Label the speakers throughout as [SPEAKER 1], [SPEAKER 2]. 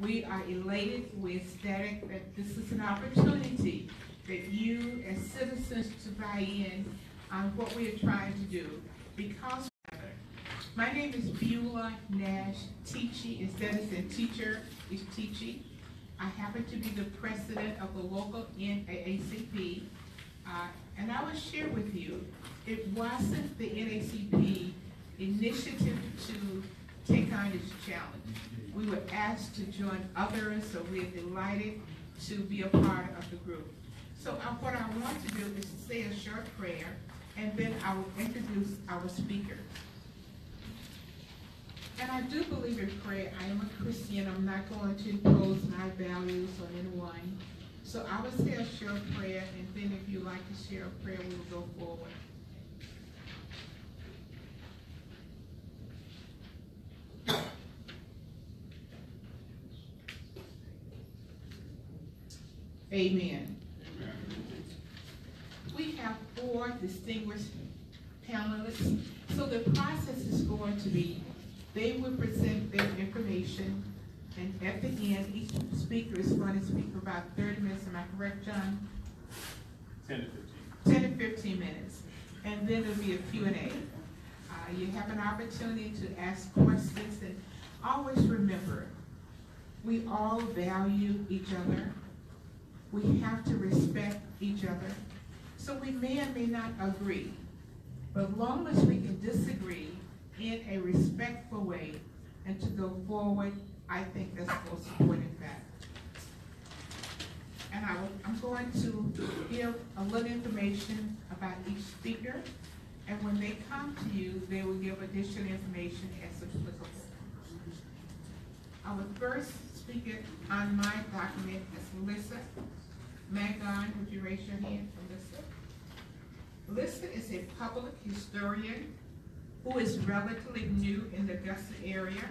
[SPEAKER 1] We are elated, we're ecstatic that this is an opportunity that you as citizens to buy in on what we are trying to do. Because, my name is Beulah Nash Teachy, instead of saying teacher, it's Teachy. I happen to be the president of the local NAACP. Uh, and I will share with you, it wasn't the NAACP initiative to take on this challenge. We were asked to join others, so we're delighted to be a part of the group. So uh, what I want to do is say a short prayer, and then I will introduce our speaker. And I do believe in prayer. I am a Christian. I'm not going to impose my values on anyone. So I will say a short prayer, and then if you'd like to share a prayer, we will go forward. Amen. We have four distinguished panelists. So the process is going to be, they will present their information, and at the end, each speaker is going to speak for about thirty minutes. Am I correct, John?
[SPEAKER 2] Ten to fifteen.
[SPEAKER 1] Ten to fifteen minutes. And then there'll be a Q and A. Uh, you have an opportunity to ask questions, and always remember, we all value each other. We have to respect each other. So we may or may not agree, but long as we can disagree in a respectful way and to go forward, I think that's most important fact. And I, I'm going to give a little information about each speaker, and when they come to you, they will give additional information as applicable. Our first speaker on my document is Melissa Magon. Would you raise your hand, Melissa? Melissa is a public historian who is relatively new in the Augusta area.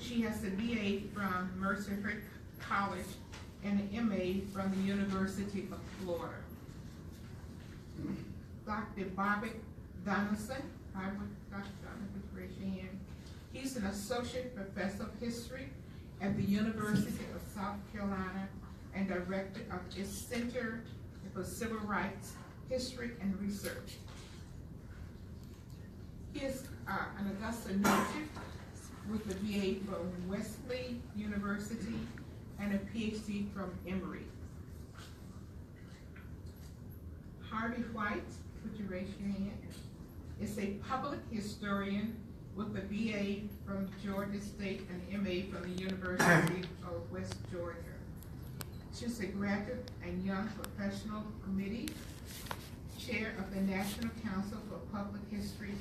[SPEAKER 1] She has a BA from Mercer College and an MA from the University of Florida. Dr. Bobby Donaldson, I would, Dr. Donaldson, raise your hand. He's an associate professor of history at the University of South Carolina and director of its Center for Civil Rights, History, and Research. He is uh, an Augusta native with a BA from Wesley University and a PhD from Emory. Harvey White, would you raise your hand? Is a public historian with a BA from Georgia State and MA from the University of West Georgia. She's a graduate and young professional committee, chair of the National Council for Public History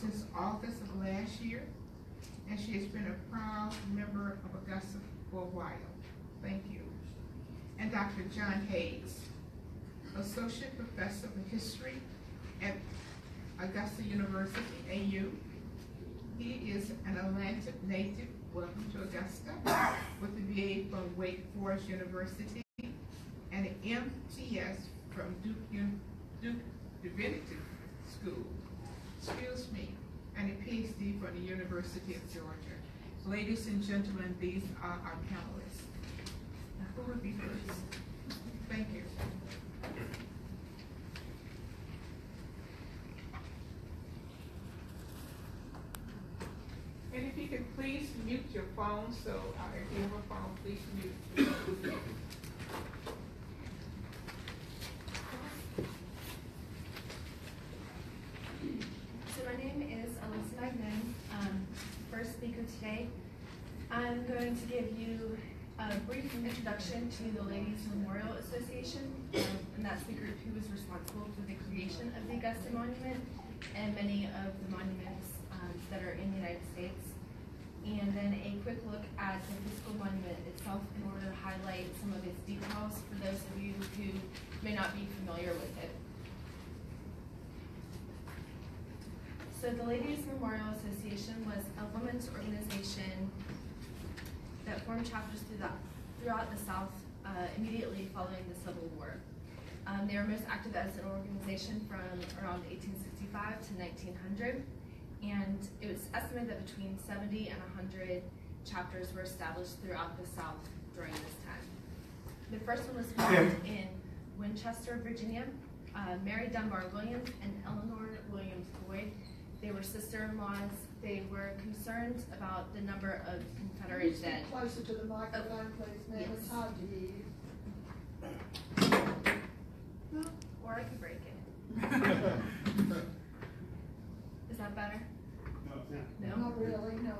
[SPEAKER 1] since August of last year, and she has been a proud member of Augusta for a while. Thank you. And Dr. John Hayes, Associate Professor of History at Augusta University, AU. He is an Atlanta native, welcome to Augusta, with a BA from Wake Forest University and an MTS from Duke, Duke Divinity School, excuse me, and a PhD from the University of Georgia. Ladies and gentlemen, these are our panelists. Now, who would be first? Thank you. And if you could please mute your phone, so uh, if you have a phone, please mute.
[SPEAKER 3] So my name is Alyssa Magnan, um, first speaker today. I'm going to give you a brief introduction to the Ladies Memorial Association, um, and that's the group who was responsible for the creation of the Augusta Monument and many of the monuments um, that are in the United States. And then a quick look at the physical monument itself in order to highlight some of its details for those of you who may not be familiar with it. So the Ladies Memorial Association was a women's organization that formed chapters throughout, throughout the South uh, immediately following the Civil War. Um, they were most active as an organization from around 1865 to 1900, and it was estimated that between 70 and 100 chapters were established throughout the South during this time. The first one was formed in Winchester, Virginia. Uh, Mary Dunbar Williams and Eleanor Williams Boyd. They were sister-in-laws. They were concerned about the number of Confederate dead.
[SPEAKER 4] Closer to the microphone, please, ma'am, it's
[SPEAKER 3] Yes.
[SPEAKER 4] hard to hear.
[SPEAKER 3] Or I could break it. Is that better? No?
[SPEAKER 4] Not really, no.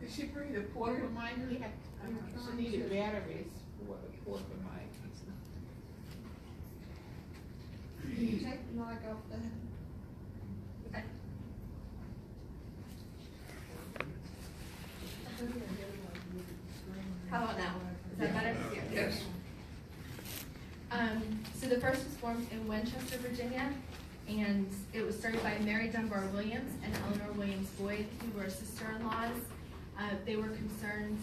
[SPEAKER 1] Did she bring the portable mic? She needed batteries for the portable mic.
[SPEAKER 4] Can you take the mic off the,
[SPEAKER 3] How about now? Is that better?
[SPEAKER 1] Yes.
[SPEAKER 3] Um, so the first was formed in Winchester, Virginia, and it was started by Mary Dunbar Williams and Eleanor Williams Boyd, who were sister-in-laws. Uh, they were concerned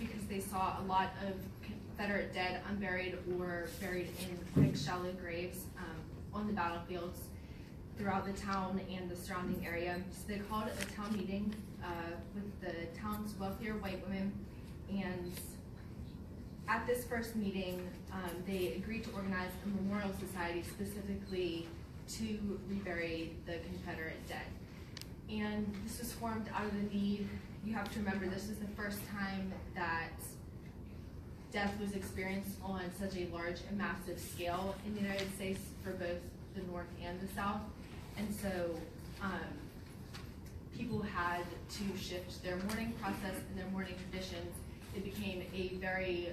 [SPEAKER 3] because they saw a lot of Confederate dead unburied or buried in quick, shallow graves um, on the battlefields throughout the town and the surrounding area. So they called a town meeting uh, with the town's wealthier white women, and at this first meeting, um, they agreed to organize a memorial society specifically to rebury the Confederate dead. And this was formed out of the need, you have to remember, this is the first time that death was experienced on such a large and massive scale in the United States for both the North and the South. And so, um, people had to shift their mourning process and their mourning traditions. It became a very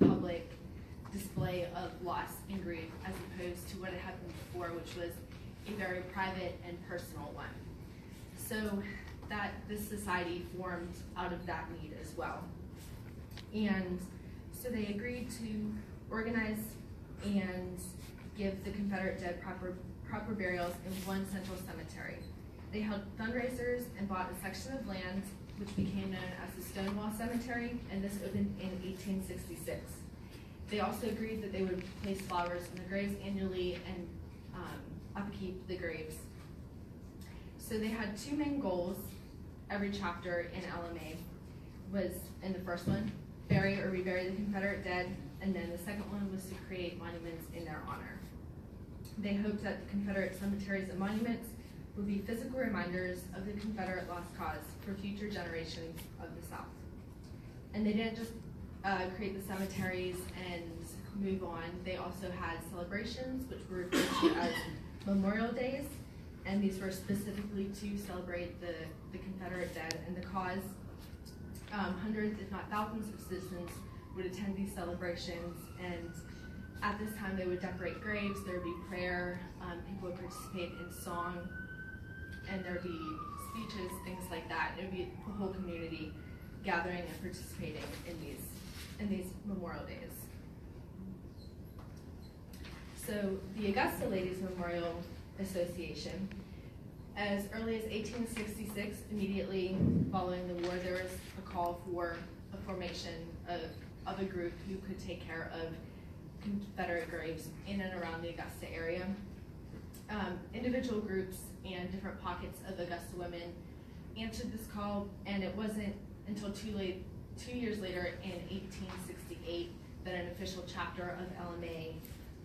[SPEAKER 3] public display of loss and grief as opposed to what had happened before, which was a very private and personal one. So that this society formed out of that need as well. And so they agreed to organize and give the Confederate dead proper, proper burials in one central cemetery. They held fundraisers and bought a section of land which became known as the Stonewall Cemetery, and this opened in 1866. They also agreed that they would place flowers in the graves annually and um, upkeep the graves. So they had two main goals every chapter in LMA was in the first one, bury or rebury the Confederate dead, and then the second one was to create monuments in their honor. They hoped that the Confederate cemeteries and monuments would be physical reminders of the Confederate lost cause for future generations of the South. And they didn't just uh, create the cemeteries and move on. They also had celebrations, which were referred to as Memorial Days, and these were specifically to celebrate the, the Confederate dead and the cause. Um, hundreds, if not thousands, of citizens would attend these celebrations, and at this time they would decorate graves. There would be prayer. Um, people would participate in song, and there would be speeches, things like that. It would be the whole community gathering and participating in these in these Memorial Days. So the Augusta Ladies Memorial Association, as early as 1866, immediately following the war, there was a call for a formation of, of a group who could take care of Confederate graves in and around the Augusta area. Um, individual groups and different pockets of Augusta women answered this call, and it wasn't until too late, two years later in 1868 that an official chapter of LMA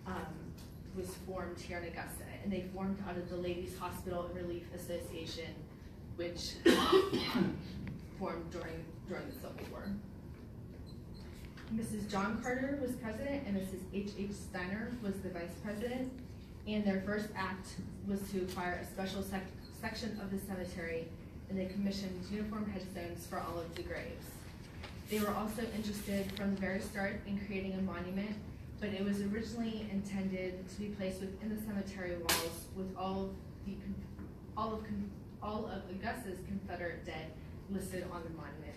[SPEAKER 3] um, was formed here in Augusta, and they formed out of the Ladies Hospital and Relief Association, which formed during during the Civil War. Mrs. John Carter was president, and Mrs. H. H. Steiner was the vice president. And their first act was to acquire a special sec section of the cemetery, and they commissioned uniform headstones for all of the graves. They were also interested from the very start in creating a monument, but it was originally intended to be placed within the cemetery walls with all of the all of all of Augusta's Confederate dead listed on the monument.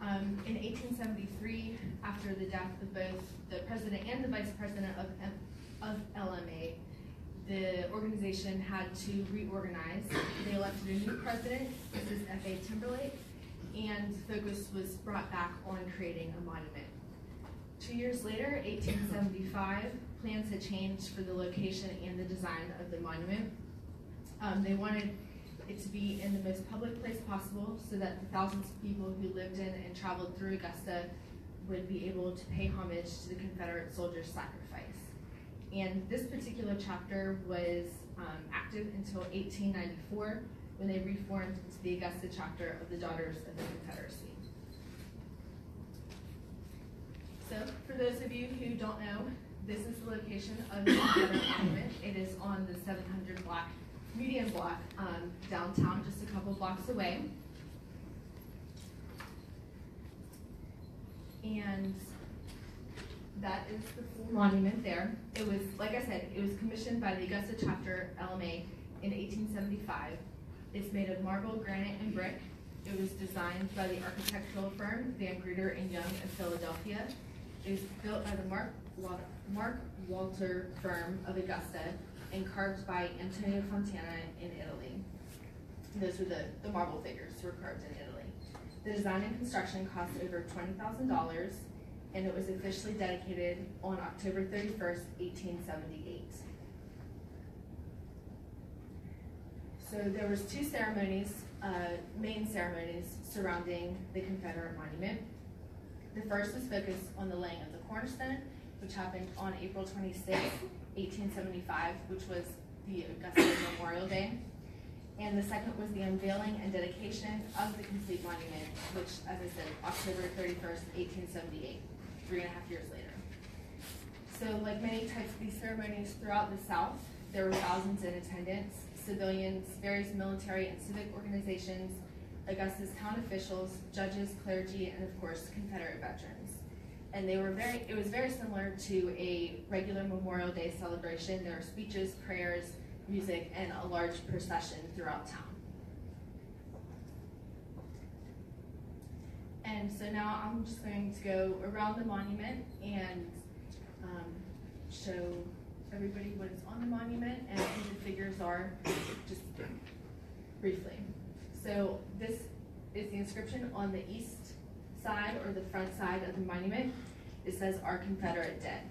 [SPEAKER 3] Um, in 1873, after the death of both the president and the vice president of, of LMA, the organization had to reorganize. They elected a new president, Mrs. F.A. Timberlake, and focus was brought back on creating a monument. Two years later, 1875, plans had changed for the location and the design of the monument. Um, they wanted it to be in the most public place possible so that the thousands of people who lived in and traveled through Augusta would be able to pay homage to the Confederate soldiers' sacrifice. And this particular chapter was um, active until 1894 when they reformed into the Augusta chapter of the Daughters of the Confederacy. So, for those of you who don't know, this is the location of the Monument. It is on the 700 block, median block, um, downtown, just a couple blocks away. And that is the full monument there. It was, like I said, it was commissioned by the Augusta chapter LMA in 1875. It's made of marble, granite, and brick. It was designed by the architectural firm Van Gunden and Young of Philadelphia. It was built by the Mark, Mark Walter firm of Augusta and carved by Antonio Fontana in Italy. Those were the, the marble figures who were carved in Italy. The design and construction cost over $20,000 and it was officially dedicated on October 31st, 1878. So there was two ceremonies, uh, main ceremonies surrounding the Confederate monument. The first was focused on the laying of the cornerstone, which happened on April 26, eighteen seventy-five, which was the Augusta Memorial Day. And the second was the unveiling and dedication of the complete monument, which, as I said, October thirty-first, eighteen seventy-eight, three and a half years later. So like many types of these ceremonies throughout the South, there were thousands in attendance, civilians, various military and civic organizations, Augusta's town officials, judges, clergy, and of course, Confederate veterans. And they were very, it was very similar to a regular Memorial Day celebration. There were speeches, prayers, music, and a large procession throughout town. And so now I'm just going to go around the monument and um, show everybody what is on the monument and who the figures are, just briefly. So this is the inscription on the east side or the front side of the monument. It says our Confederate dead.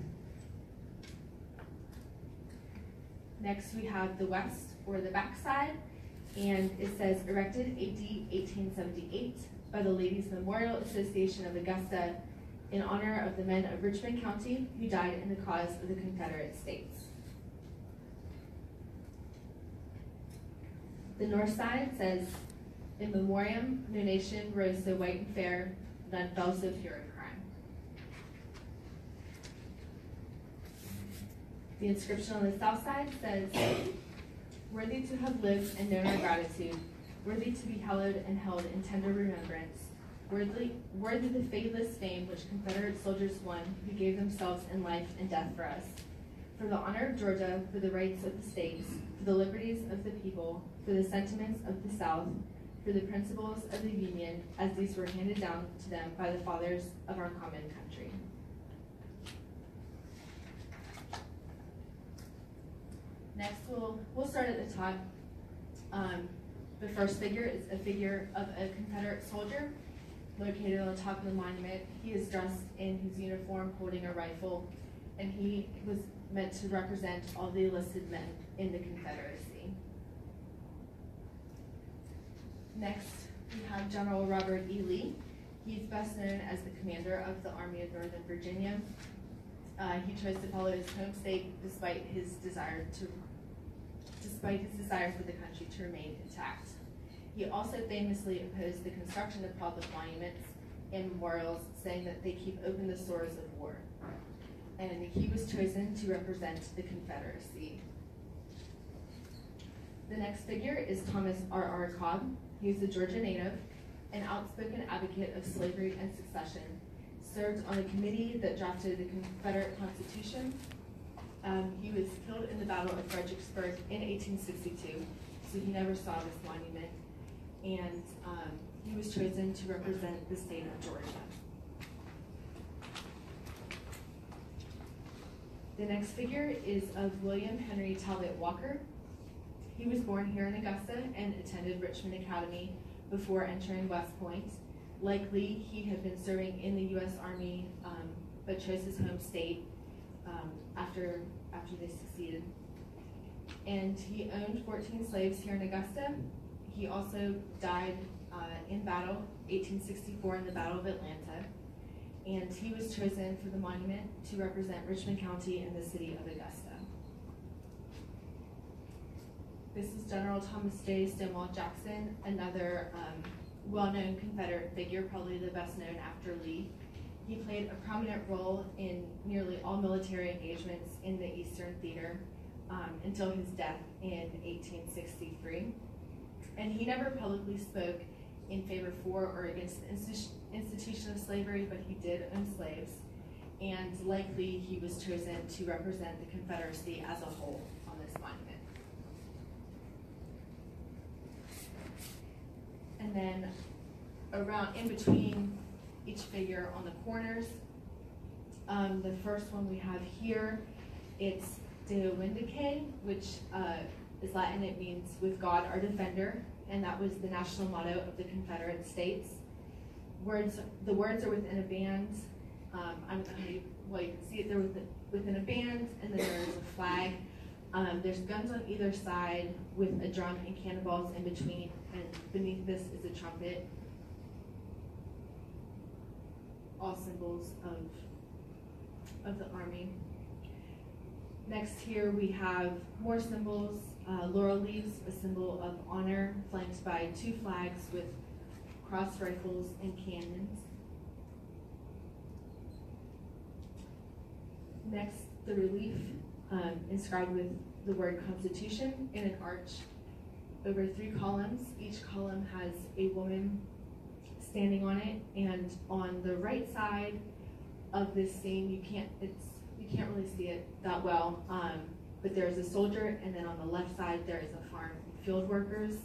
[SPEAKER 3] Next, we have the west or the back side, and it says erected AD 1878 by the Ladies Memorial Association of Augusta in honor of the men of Richmond County who died in the cause of the Confederate States. The north side says, in memoriam, no nation rose so white and fair, none fell so pure in crime. The inscription on the south side says, worthy to have lived and known our gratitude, worthy to be hallowed and held in tender remembrance, worthy, worthy the fadeless fame which Confederate soldiers won who gave themselves in life and death for us. For the honor of Georgia, for the rights of the states, for the liberties of the people, for the sentiments of the South, for the principles of the Union as these were handed down to them by the fathers of our common country. Next, we'll, we'll start at the top. Um, the first figure is a figure of a Confederate soldier located on the top of the monument. He is dressed in his uniform holding a rifle, and he was meant to represent all the enlisted men in the Confederacy. Next, we have General Robert E. Lee. He's best known as the commander of the Army of Northern Virginia. Uh, he chose to follow his home state despite his desire to, despite his desire for the country to remain intact. He also famously opposed the construction of public monuments and memorials, saying that they keep open the sores of war. And he was chosen to represent the Confederacy. The next figure is Thomas R. R. Cobb. He He's a Georgia native, an outspoken advocate of slavery and secession, served on a committee that drafted the Confederate Constitution. Um, he was killed in the Battle of Fredericksburg in 1862, so he never saw this monument. And um, he was chosen to represent the state of Georgia. The next figure is of William Henry Talbot Walker. He was born here in Augusta and attended Richmond Academy before entering West Point. Likely, he had been serving in the U.S. Army, um, but chose his home state um, after after they succeeded. And he owned 14 slaves here in Augusta. He also died uh, in battle, 1864, in the Battle of Atlanta. And he was chosen for the monument to represent Richmond County and the city of Augusta. This is General Thomas J. Stonewall Jackson, another um, well-known Confederate figure, probably the best known after Lee. He played a prominent role in nearly all military engagements in the Eastern Theater um, until his death in 1863. And he never publicly spoke in favor for or against the institu- institution of slavery, but he did own slaves. And likely he was chosen to represent the Confederacy as a whole on this monument. And then around in between each figure on the corners, um, the first one we have here, it's Deo Vindice, which uh, is Latin, it means with God our defender, and that was the national motto of the Confederate States. Words, the words are within a band. Um, I'm, I, well, you can see it there within, within a band, and then there's a flag. Um, there's guns on either side with a drum and cannonballs in between, and beneath this is a trumpet. All symbols of, of the army. Next here we have more symbols. Uh, laurel leaves, a symbol of honor, flanked by two flags with cross rifles and cannons. Next, the relief um, inscribed with the word Constitution in an arch over three columns. Each column has a woman standing on it, and on the right side of this scene, you can't it's you can't really see it that well, um, but there's a soldier, and then on the left side there is a farm field workers,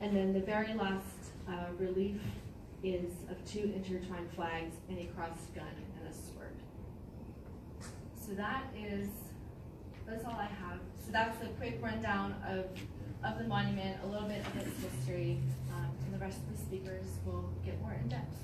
[SPEAKER 3] and then the very last uh, relief is of two intertwined flags and a crossed gun and a sword. So that is, that's all I have. So that's a quick rundown of, of the monument, a little bit of its history, um, and the rest of the speakers will get more in depth.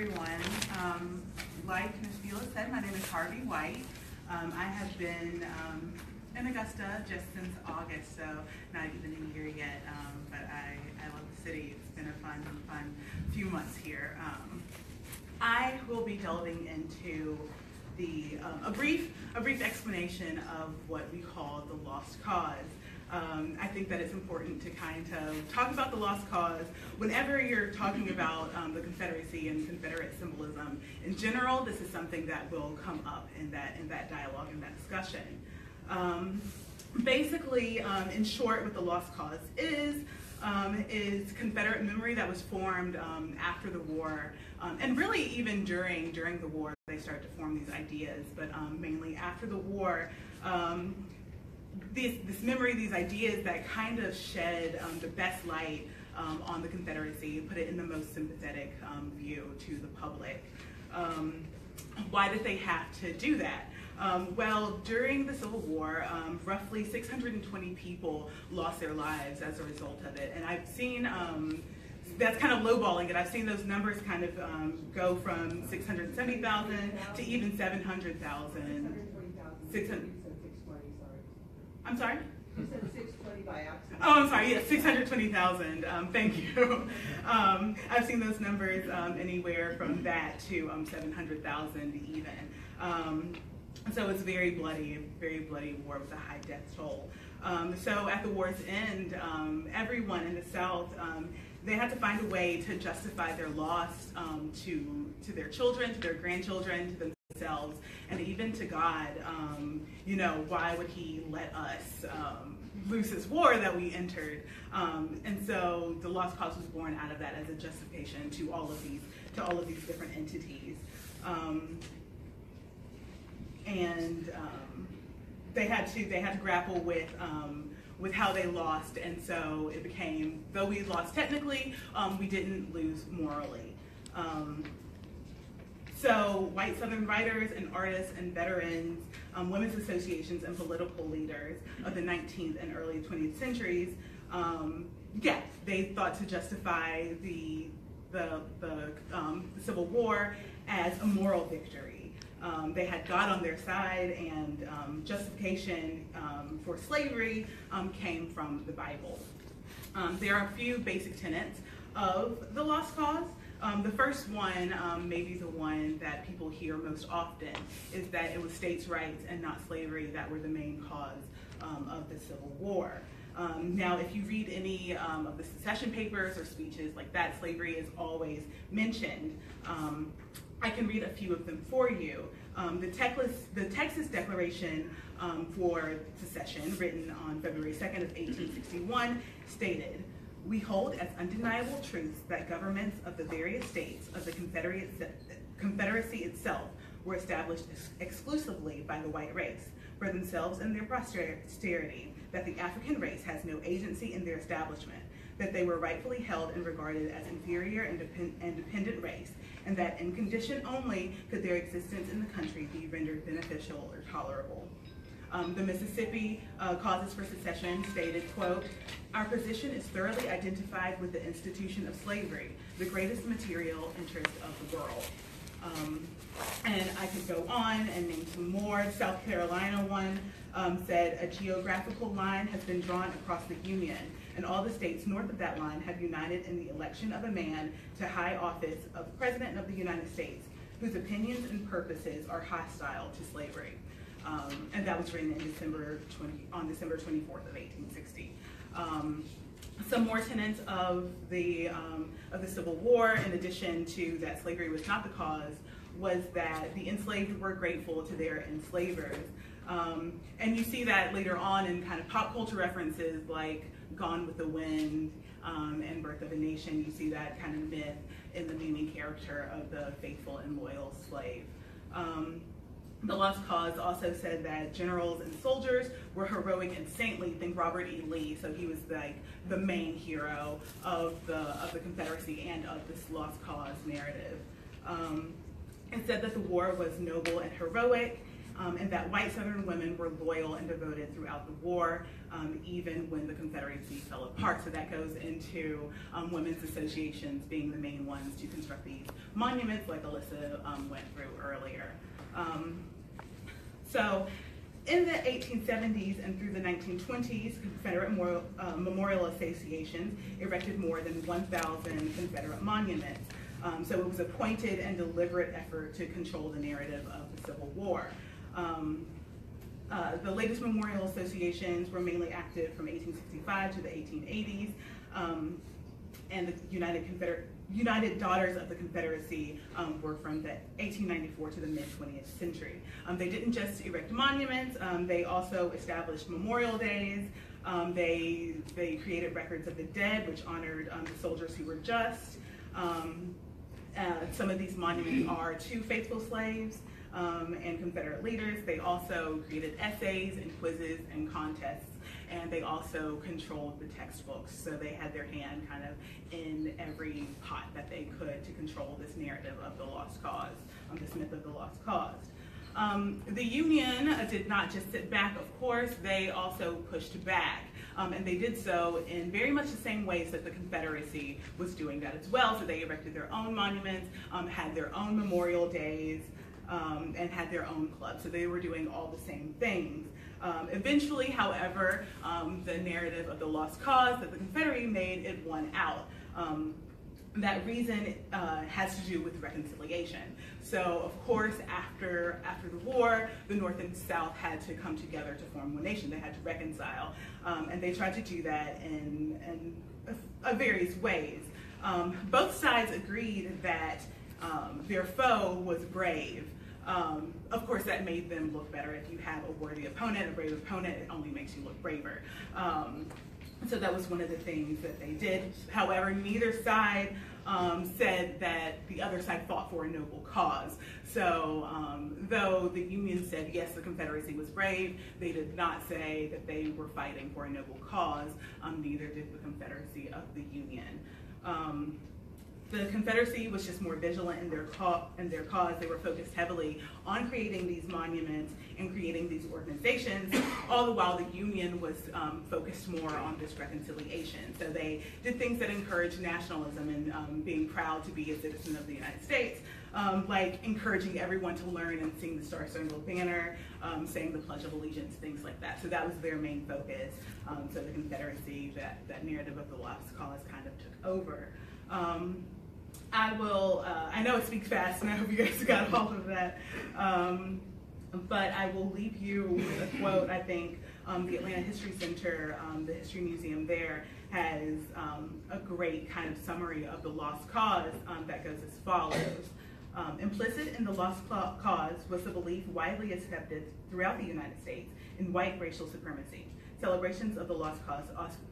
[SPEAKER 5] Everyone. Um, like Ms. Beulah said, my name is Harvey White. Um, I have been um, in Augusta just since August, so not even year yet, um, but I, I love the city. It's been a fun, fun few months here. Um, I will be delving into the, um, a brief, a brief explanation of what we call the lost cause. Um, I think that it's important to kind of talk about the lost cause whenever you're talking about um, the Confederacy and Confederate symbolism. In general, this is something that will come up in that in that dialogue and that discussion. Um, basically, um, in short, what the lost cause is um, is Confederate memory that was formed um, after the war, and really even during during the war, they started to form these ideas, but mainly after the war. This, this memory, these ideas that kind of shed um, the best light um, on the Confederacy, put it in the most sympathetic um, view to the public. Um, why did they have to do that? Um, well, during the Civil War, um, roughly 620 people lost their lives as a result of it. And I've seen, that's kind of lowballing it. I've seen those numbers kind of um, go from 670,000 to even 700,000. 600 I'm sorry?
[SPEAKER 6] You said six twenty by accident.
[SPEAKER 5] Oh, I'm sorry. Yes, six hundred twenty thousand. Um, thank you. Um, I've seen those numbers um, anywhere from that to um, seven hundred thousand even. Um, so it's very bloody, very bloody war with a high death toll. Um, so at the war's end, um, everyone in the South um, they had to find a way to justify their loss um, to to their children, to their grandchildren, to themselves, and even to God. Um, you know, why would He let us um, lose this war that we entered? Um, and so the lost cause was born out of that as a justification to all of these to all of these different entities. Um, and um, they had to they had to grapple with um, with how they lost, and so it became though we lost technically, we didn't lose morally. So white Southern writers and artists and veterans, um, women's associations and political leaders of the 19th and early 20th centuries, um, yeah, they thought to justify the the, the, um, the Civil War as a moral victory. Um, they had God on their side, and um, justification um, for slavery came from the Bible. There are a few basic tenets of the Lost Cause. Um, the first one, um, maybe the one that people hear most often, is that it was states' rights and not slavery that were the main cause um, of the Civil War. Um, now, if you read any um, of the secession papers or speeches like that, slavery is always mentioned. Um, I can read a few of them for you. Um, the, Texas, the Texas Declaration um, for Secession, written on February 2nd of 1861, stated, we hold as undeniable truths that governments of the various states of the Confederacy itself were established ex exclusively by the white race for themselves and their posterity, that the African race has no agency in their establishment, that they were rightfully held and regarded as inferior and, depend and dependent race, and that in condition only could their existence in the country be rendered beneficial or tolerable. Um, the Mississippi uh, Causes for Secession stated, quote, our position is thoroughly identified with the institution of slavery, the greatest material interest of the world. Um, and I could go on and name some more. South Carolina one um, said a geographical line has been drawn across the Union, and all the states north of that line have united in the election of a man to high office of President of the United States, whose opinions and purposes are hostile to slavery. Um, and that was written in December 20, on December 24th of 1860. Um, some more tenets of the um, of the Civil War, in addition to that slavery was not the cause, was that the enslaved were grateful to their enslavers. Um, and you see that later on in kind of pop culture references like Gone with the Wind um, and Birth of a Nation. You see that kind of myth in the main character of the faithful and loyal slave. Um, the Lost Cause also said that generals and soldiers were heroic and saintly. Think Robert E. Lee, so he was like the main hero of the of the Confederacy and of this Lost Cause narrative. Um, it said that the war was noble and heroic, um, and that white Southern women were loyal and devoted throughout the war, um, even when the Confederacy fell apart. So that goes into um, women's associations being the main ones to construct these monuments, like Alyssa um, went through earlier. Um, so in the 1870s and through the 1920s, Confederate memorial, uh, memorial associations erected more than 1,000 Confederate monuments. Um, so it was a pointed and deliberate effort to control the narrative of the Civil War. Um, uh, the latest memorial associations were mainly active from 1865 to the 1880s, um, and the United Confederate United Daughters of the Confederacy um, were from the 1894 to the mid 20th century. Um, they didn't just erect monuments, um, they also established memorial days. Um, they, they created records of the dead, which honored um, the soldiers who were just. Um, uh, some of these monuments are to faithful slaves and Confederate leaders. They also created essays and quizzes and contests and they also controlled the textbooks. So they had their hand kind of in every pot that they could to control this narrative of the lost cause, um, this myth of the lost cause. Um, the Union uh, did not just sit back, of course, they also pushed back. Um, and they did so in very much the same ways that the Confederacy was doing that as well. So they erected their own monuments, um, had their own memorial days, um, and had their own clubs. So they were doing all the same things. Um, eventually, however, um, the narrative of the lost cause that the Confederacy made, it won out. Um, that reason uh, has to do with reconciliation. So, of course, after after the war, the North and South had to come together to form one nation. They had to reconcile, um, and they tried to do that in, in a, a various ways. Um, both sides agreed that um, their foe was brave, um, of course, that made them look better. If you have a worthy opponent, a brave opponent, it only makes you look braver. Um, so that was one of the things that they did. However, neither side um, said that the other side fought for a noble cause. So, um, though the Union said yes, the Confederacy was brave, they did not say that they were fighting for a noble cause. Um, neither did the Confederacy of the Union. Um, The Confederacy was just more vigilant in their in their cause. They were focused heavily on creating these monuments and creating these organizations, all the while the Union was um, focused more on this reconciliation. So they did things that encouraged nationalism and um, being proud to be a citizen of the United States, um, like encouraging everyone to learn and sing the Star Spangled Banner, um, saying the Pledge of Allegiance, things like that. So that was their main focus. Um, so the Confederacy, that, that narrative of the Lost Cause kind of took over. I will, uh, I know it speaks fast, and I hope you guys got all of that. Um, but I will leave you with a quote. I think um, the Atlanta History Center, um, the History Museum there, has um, a great kind of summary of the lost cause um, that goes as follows. Um, implicit in the lost cause was the belief widely accepted throughout the United States in white racial supremacy. Celebrations of the lost cause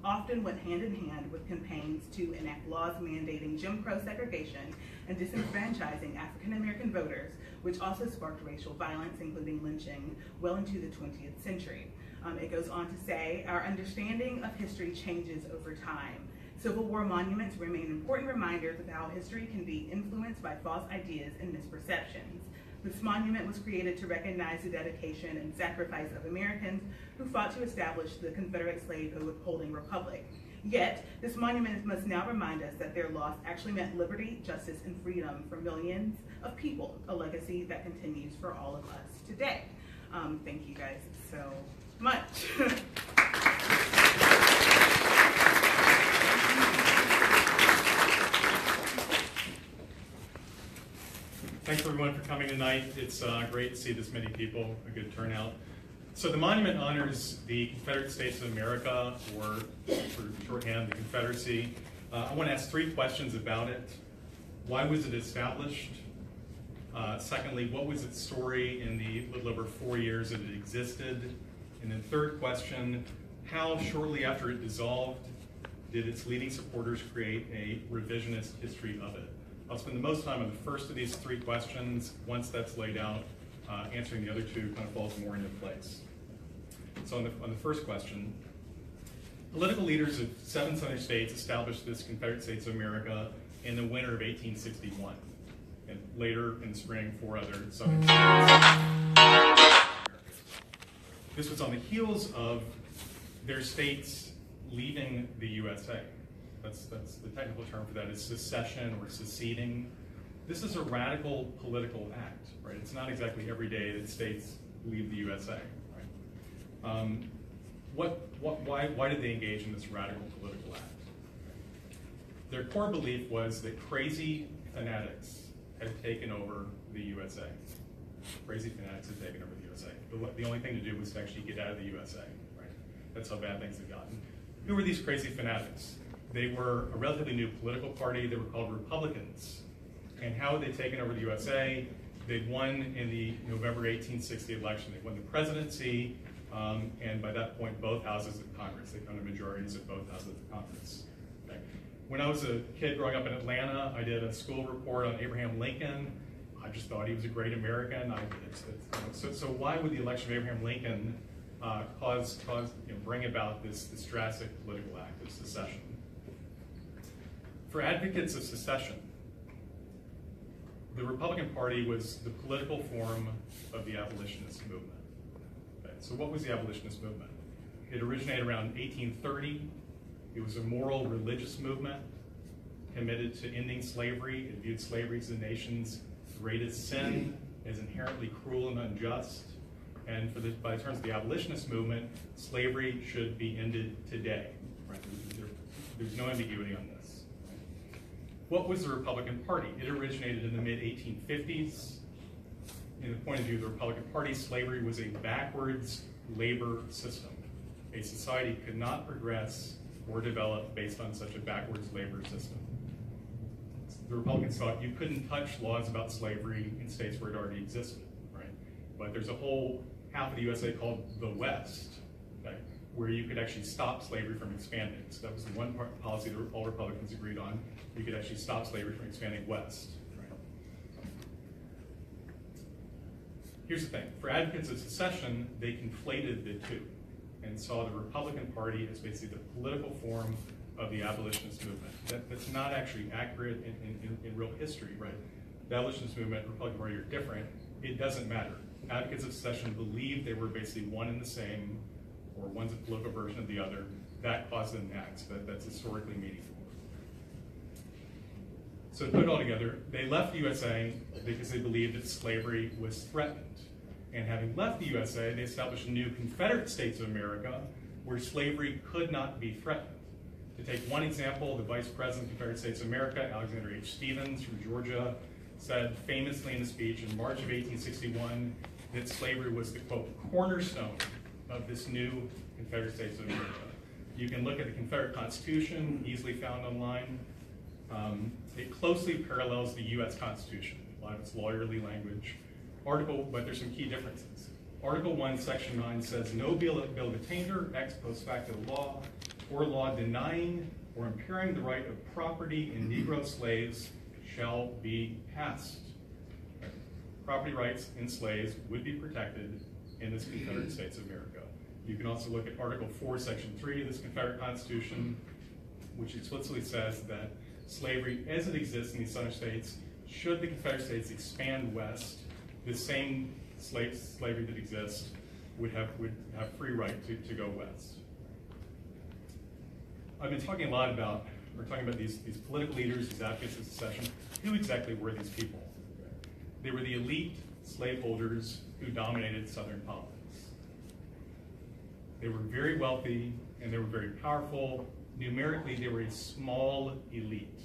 [SPEAKER 5] often went hand in hand with campaigns to enact laws mandating Jim Crow segregation and disenfranchising African American voters, which also sparked racial violence, including lynching, well into the 20th century. Um, it goes on to say, our understanding of history changes over time. Civil War monuments remain important reminders of how history can be influenced by false ideas and misperceptions. This monument was created to recognize the dedication and sacrifice of Americans who fought to establish the Confederate slave holding republic. Yet, this monument must now remind us that their loss actually meant liberty, justice, and freedom for millions of people, a legacy that continues for all of us today. Um, thank you guys so much.
[SPEAKER 2] Thanks everyone for coming tonight. It's uh, great to see this many people, a good turnout. So the monument honors the Confederate States of America, or for shorthand, the Confederacy. Uh, I want to ask three questions about it. Why was it established? Uh, secondly, what was its story in the little over four years that it existed? And then third question, how shortly after it dissolved did its leading supporters create a revisionist history of it? I'll spend the most time on the first of these three questions. Once that's laid out, uh, answering the other two kind of falls more into place. So on the, on the first question, political leaders of seven southern states established this Confederate States of America in the winter of 1861. And later in the spring, four other southern states. This was on the heels of their states leaving the USA. That's, that's the technical term for that is secession or seceding. This is a radical political act, right? It's not exactly every day that states leave the USA, right? Um, what, what, why, why did they engage in this radical political act? Their core belief was that crazy fanatics had taken over the USA. Crazy fanatics had taken over the USA. The, the only thing to do was to actually get out of the USA, right? That's how bad things had gotten. Who were these crazy fanatics? They were a relatively new political party. They were called Republicans. And how had they taken over the USA? They'd won in the November 1860 election. They won the presidency, um, and by that point, both houses of Congress. They'd found majorities of both houses of Congress. Okay. When I was a kid growing up in Atlanta, I did a school report on Abraham Lincoln. I just thought he was a great American. I, it's, it's, so, so why would the election of Abraham Lincoln uh, cause, cause you know, bring about this, this drastic political act of secession? For advocates of secession, the Republican Party was the political form of the abolitionist movement. Okay, so what was the abolitionist movement? It originated around 1830. It was a moral religious movement committed to ending slavery. It viewed slavery as the nation's greatest sin, as inherently cruel and unjust. And for the, by the terms of the abolitionist movement, slavery should be ended today. Right? There, there's no ambiguity on this. What was the Republican Party? It originated in the mid 1850s. In the point of view of the Republican Party, slavery was a backwards labor system. A society could not progress or develop based on such a backwards labor system. The Republicans thought you couldn't touch laws about slavery in states where it already existed, right? But there's a whole half of the USA called the West, where you could actually stop slavery from expanding. So that was the one part policy that all Republicans agreed on. You could actually stop slavery from expanding west. Here's the thing: for advocates of secession, they conflated the two and saw the Republican Party as basically the political form of the abolitionist movement. That, that's not actually accurate in, in, in, real history, right? The abolitionist movement, Republican Party are different. It doesn't matter. Advocates of secession believed they were basically one and the same, or one's a political version of the other. That causes act. That, that's historically meaningful. So to put it all together, they left the USA because they believed that slavery was threatened. And having left the USA, they established a new Confederate States of America where slavery could not be threatened. To take one example, the Vice President of the Confederate States of America, Alexander H. Stephens from Georgia, said famously in a speech in March of 1861 that slavery was the, quote, cornerstone of this new Confederate States of America. You can look at the Confederate Constitution, easily found online. Um, it closely parallels the U.S. Constitution, a lot of its lawyerly language. Article, but there's some key differences. Article 1, Section 9 says, No bill, bill of attainder, ex post facto law, or law denying or impairing the right of property in Negro slaves shall be passed. Property rights in slaves would be protected in this Confederate States of America. You can also look at Article 4, Section 3 of this Confederate Constitution, which explicitly says that slavery as it exists in these southern states, should the Confederate States expand west, the same slave, slavery that exists would have, would have free right to, to go west. I've been talking a lot about, we're talking about these, these political leaders, these advocates of secession. Who exactly were these people? They were the elite slaveholders who dominated Southern politics. They were very wealthy and they were very powerful. Numerically, they were a small elite.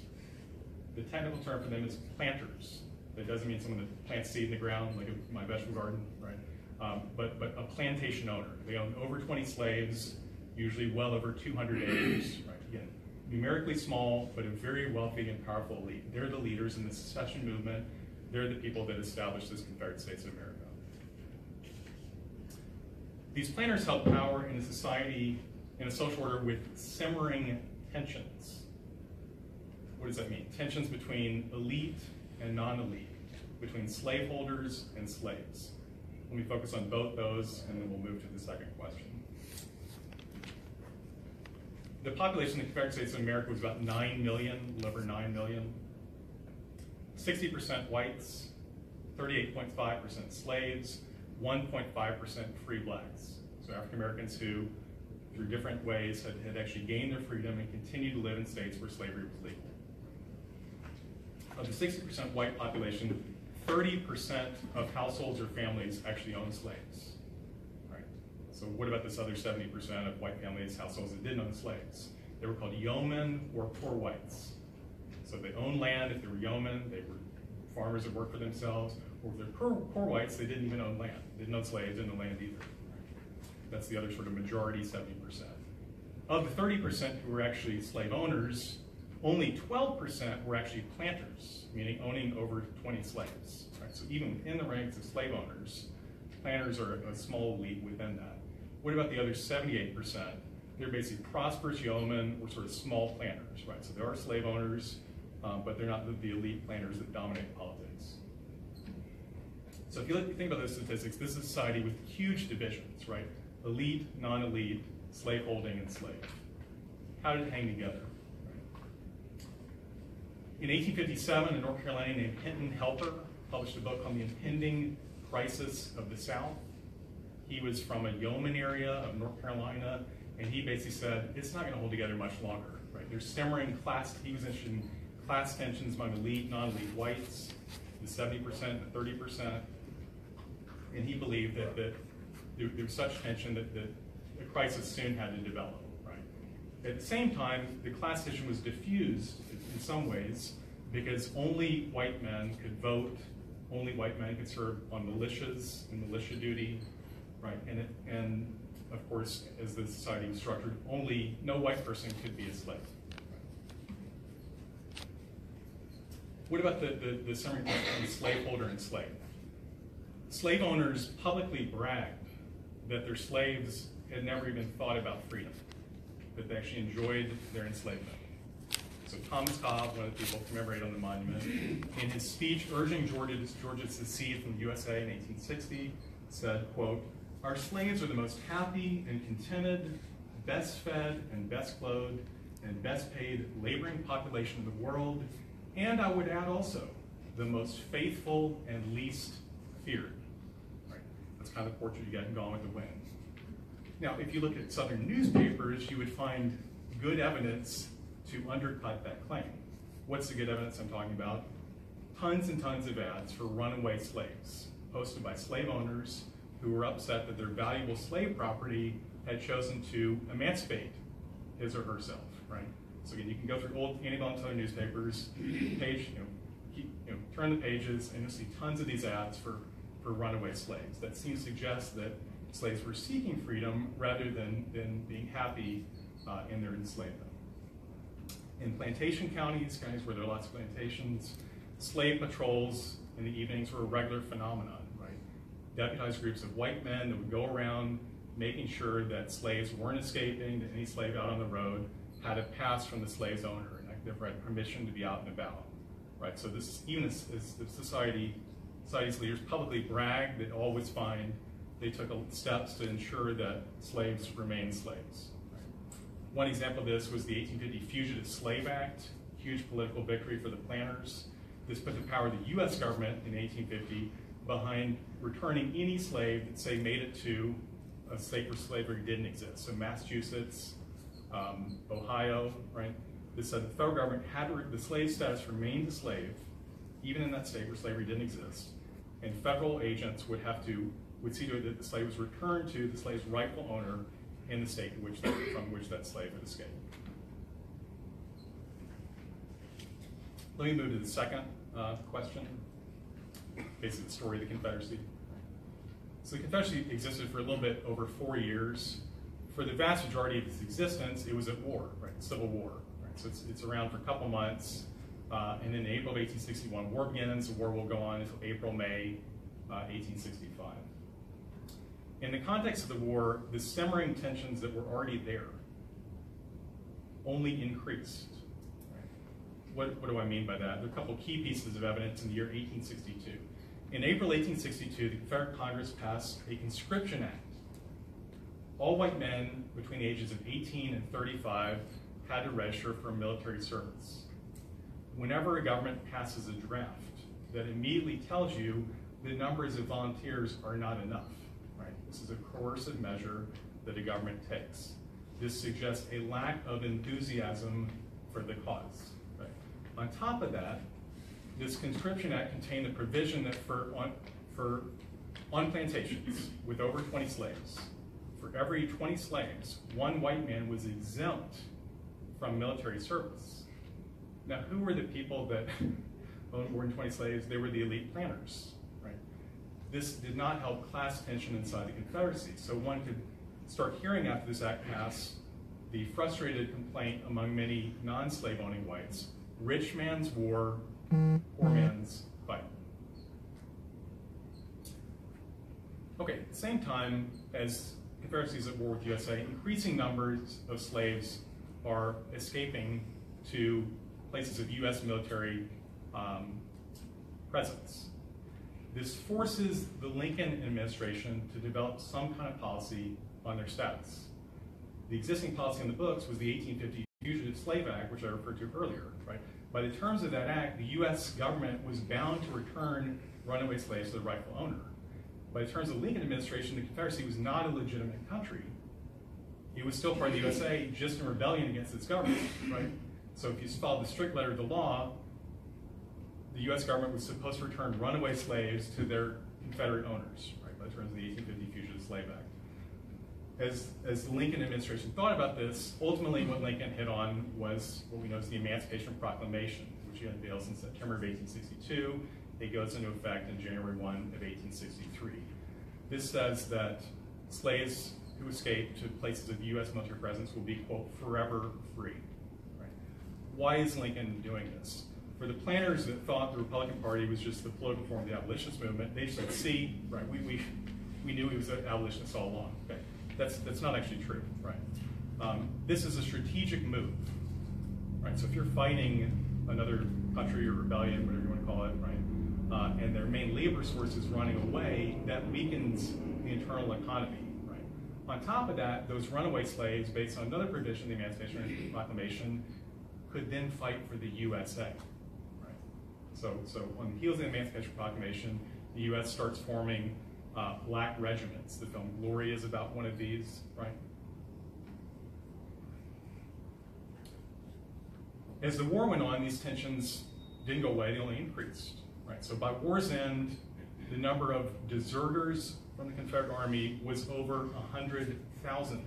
[SPEAKER 2] The technical term for them is planters. That doesn't mean someone that plants seed in the ground, like a, my vegetable garden, right? Um, but, but a plantation owner. They owned over 20 slaves, usually well over 200 acres, right? Again, numerically small, but a very wealthy and powerful elite. They're the leaders in the secession movement. They're the people that established this Confederate States of America. These planters held power in a society, in a social order with simmering tensions. What does that mean? Tensions between elite and non-elite, between slaveholders and slaves. Let me focus on both those, and then we'll move to the second question. The population of the Confederate States of America was about 9 million, over 9 million. 60% whites, 38.5% slaves, 1.5% free blacks. So African Americans who, through different ways, had, had actually gained their freedom and continued to live in states where slavery was legal. Of the 60% white population, 30% of households or families actually owned slaves. Right? So what about this other 70% of white families, households that didn't own slaves? They were called yeomen or poor whites. So they owned land, if they were yeomen, they were farmers that worked for themselves, or they're poor, poor whites, they didn't even own land. They didn't own slaves, didn't own land either. That's the other sort of majority, 70%. Of the 30% who were actually slave owners, only 12% were actually planters, meaning owning over 20 slaves. Right? So even within the ranks of slave owners, planters are a small elite within that. What about the other 78%? They're basically prosperous yeomen or sort of small planters, right? So there are slave owners, um, but they're not the, the, elite planters that dominate politics. So if you look, think about those statistics, this is a society with huge divisions, right? Elite, non-elite, slaveholding, and slave. How did it hang together? In 1857, a North Carolinian named Hinton Helper published a book on the impending crisis of the South. He was from a yeoman area of North Carolina, and he basically said, it's not going to hold together much longer. Right? There's simmering class, he was interested in class tensions among elite, non-elite whites, the 70%, the 30%, and he believed that, that there, there was such tension that, that the crisis soon had to develop. Right? At the same time, the class tension was diffused in some ways because only white men could vote, only white men could serve on militias and militia duty, right? And, it, and of course, as the society was structured, only no white person could be a slave. What about the, the, the summary between slaveholder and slave? Slave owners publicly bragged that their slaves had never even thought about freedom, that they actually enjoyed their enslavement. So Thomas Cobb, one of the people commemorated on the monument, in his speech urging Georgia, Georgia to secede from the USA in 1860, said, quote, our slaves are the most happy and contented, best fed and best clothed, and best paid laboring population in the world, and I would add also, the most faithful and least feared. Kind of portrait you get in Gone with the Wind. Now, if you look at Southern newspapers, you would find good evidence to undercut that claim. What's the good evidence I'm talking about? Tons and tons of ads for runaway slaves posted by slave owners who were upset that their valuable slave property had chosen to emancipate his or herself, right? So again, you can go through old antebellum Southern newspapers, page, you know, keep, you know, turn the pages, and you'll see tons of these ads for, for runaway slaves. That seems to suggest that slaves were seeking freedom rather than, than being happy uh, in their enslavement. In plantation counties, counties where there are lots of plantations, slave patrols in the evenings were a regular phenomenon, right? Deputized groups of white men that would go around making sure that slaves weren't escaping, that any slave out on the road had a pass from the slave's owner and therefore had permission to be out and about, right? So this, even as, as the society, society's leaders publicly bragged that all was fine, they took steps to ensure that slaves remained slaves. One example of this was the 1850 Fugitive Slave Act, huge political victory for the planters. This put the power of the U.S. government in 1850 behind returning any slave that, say, made it to a state where slavery didn't exist. So Massachusetts, um, Ohio, right? This said the federal government had the slave status remained a slave, even in that state where slavery didn't exist. And federal agents would have to, would see to it that the slave was returned to the slave's rightful owner in the state which that, from which that slave had escaped. Let me move to the second uh, question, basically the story of the Confederacy. So the Confederacy existed for a little bit over four years. For the vast majority of its existence, it was at war, right? Civil War. Right? So it's, it's around for a couple months. Uh, and then in April of 1861, war begins. The war will go on until April, May uh, 1865. In the context of the war, the simmering tensions that were already there only increased. What, what do I mean by that? There are a couple key pieces of evidence in the year 1862. In April 1862, the Confederate Congress passed a conscription act. All white men between the ages of 18 and 35 had to register for military service. Whenever a government passes a draft, that immediately tells you the numbers of volunteers are not enough. Right? This is a coercive measure that a government takes. This suggests a lack of enthusiasm for the cause. Right? On top of that, this conscription act contained a provision that for on, for on plantations with over 20 slaves, for every 20 slaves, one white man was exempt from military service. Now, who were the people that owned more than 20 slaves? They were the elite planters, right? This did not help class tension inside the Confederacy. So one could start hearing after this act passed the frustrated complaint among many non-slave owning whites, rich man's war, poor man's fight. Okay, at the same time as Confederacy is at war with USA, increasing numbers of slaves are escaping to places of US military um, presence. This forces the Lincoln administration to develop some kind of policy on their status. The existing policy in the books was the 1850 Fugitive Slave Act, which I referred to earlier, right? By the terms of that act, the U.S. government was bound to return runaway slaves to the rightful owner. By the terms of the Lincoln administration, the Confederacy was not a legitimate country. It was still part of the USA, just in rebellion against its government, right? So if you followed the strict letter of the law, the U.S. government was supposed to return runaway slaves to their Confederate owners, right, by terms of the 1850 Fugitive Slave Act. As, as the Lincoln administration thought about this, ultimately what Lincoln hit on was what we know as the Emancipation Proclamation, which he unveils in September of 1862. It goes into effect in January 1 of 1863. This says that slaves who escape to places of U.S. military presence will be, quote, forever free. Why is Lincoln doing this? For the planters that thought the Republican Party was just the political form of the abolitionist movement, they said, see, right, we, we, we knew he was an abolitionist all along. Okay. That's, that's not actually true, right? Um, this is a strategic move, right? So if you're fighting another country or rebellion, whatever you want to call it, right, uh, and their main labor source is running away, that weakens the internal economy, right? On top of that, those runaway slaves, based on another provision the Emancipation Proclamation, could then fight for the USA. Right? So, so on the heels of the Emancipation Proclamation, the U.S. starts forming uh, black regiments. The film Glory is about one of these, right? As the war went on, these tensions didn't go away, they only increased. Right? So by war's end, the number of deserters from the Confederate Army was over 100,000.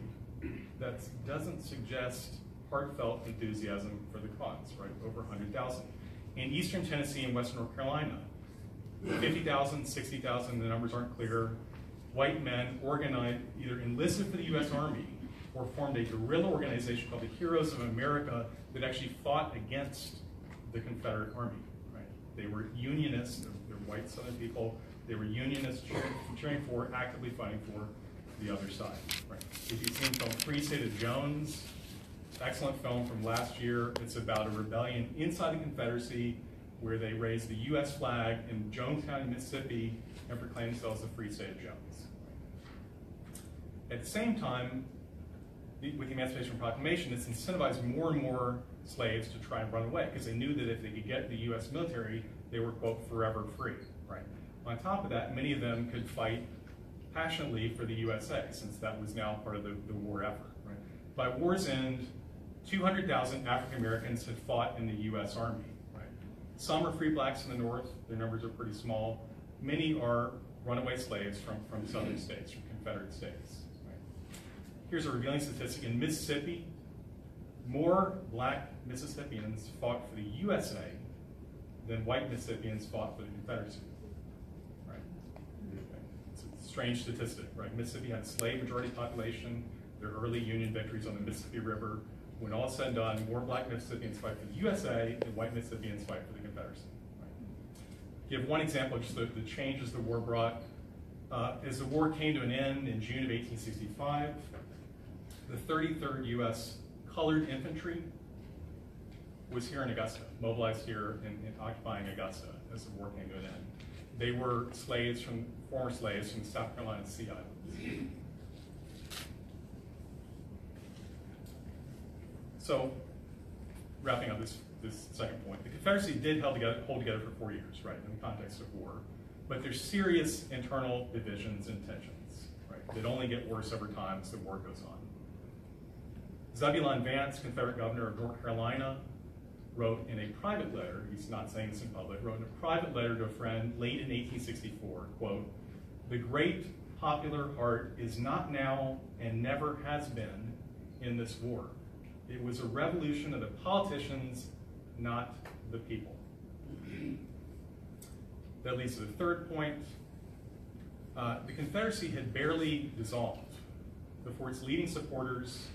[SPEAKER 2] That doesn't suggest heartfelt enthusiasm for the cause, right? Over 100,000. In eastern Tennessee and western North Carolina, 50,000, 60,000, the numbers aren't clear, white men organized, either enlisted for the U.S. Army or formed a guerrilla organization called the Heroes of America that actually fought against the Confederate Army. Right? They were unionists, they're, they're white Southern people, they were unionists cheering, cheering for, actively fighting for the other side. Right? If you've seen film Free State of Jones, excellent film from last year, it's about a rebellion inside the Confederacy where they raised the U.S. flag in Jones County, Mississippi, and proclaimed themselves the Free State of Jones. At the same time, with the Emancipation Proclamation, it's incentivized more and more slaves to try and run away because they knew that if they could get the U.S. military, they were, quote, forever free, right? On top of that, many of them could fight passionately for the USA since that was now part of the, the war effort, right? By war's end, 200,000 African Americans had fought in the U.S. Army, right? Some are free blacks in the North, their numbers are pretty small. Many are runaway slaves from, from southern states, from Confederate states. Right? Here's a revealing statistic. In Mississippi, more black Mississippians fought for the USA than white Mississippians fought for the Confederacy. Right? It's a strange statistic, right? Mississippi had a slave majority population, their early Union victories on the Mississippi River. When all said and done, more black Mississippians fight for the USA than white Mississippians fight for the Confederacy. Give one example, of just the, the changes the war brought. Uh, as the war came to an end in June of 1865, the 33rd U.S. Colored Infantry was here in Augusta, mobilized here and occupying Augusta as the war came to an end. They were slaves from, former slaves from South Carolina Sea Islands. So, wrapping up this, this second point, the Confederacy did hold together, hold together for four years, right, in the context of war, but there's serious internal divisions and tensions, right, that only get worse over time as the war goes on. Zebulon Vance, Confederate governor of North Carolina, wrote in a private letter, he's not saying this in public, wrote in a private letter to a friend late in 1864, quote, the great popular heart is not now and never has been in this war. It was a revolution of the politicians, not the people. That leads to the third point. Uh, the Confederacy had barely dissolved before its leading supporters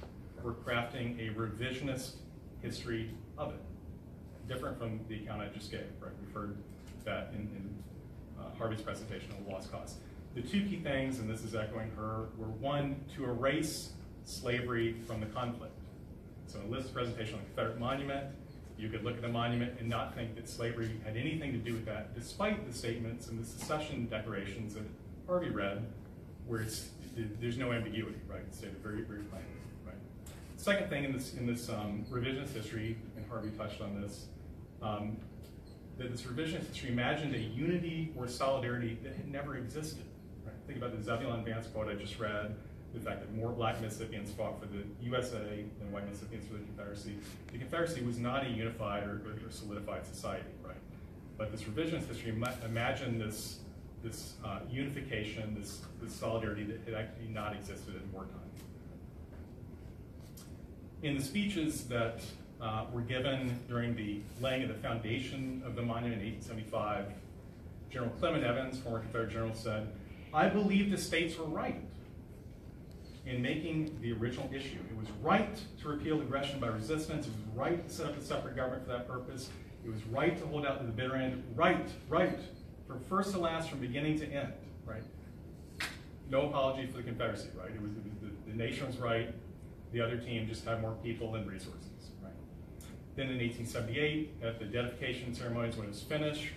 [SPEAKER 2] were crafting a revisionist history of it, different from the account I just gave, right? We've heard that in, in uh, Harvey's presentation on the lost cause. The two key things, and this is echoing her, were one, to erase slavery from the conflict. So in Liz's presentation on the Confederate monument, you could look at the monument and not think that slavery had anything to do with that, despite the statements and the secession declarations that Harvey read, where there's no ambiguity, right? It's stated very, very plainly, right? Second thing in this, in this um, revisionist history, and Harvey touched on this, um, that this revisionist history imagined a unity or solidarity that had never existed. Right? Think about the Zebulon Vance quote I just read, the fact that more black Mississippians fought for the USA than white Mississippians for the Confederacy. The Confederacy was not a unified or, or solidified society, right? But this revisionist history ima- imagined this, this uh, unification, this, this solidarity that had actually not existed in wartime. In the speeches that uh, were given during the laying of the foundation of the monument in 1875, General Clement Evans, former Confederate general, said, I believe the states were right in making the original issue. It was right to repeal aggression by resistance. It was right to set up a separate government for that purpose. It was right to hold out to the bitter end. Right, right, from first to last, from beginning to end, right? No apology for the Confederacy, right? It was, it was the, the nation was right. The other team just had more people and resources, right? Then in 1878, at the dedication ceremonies when it was finished,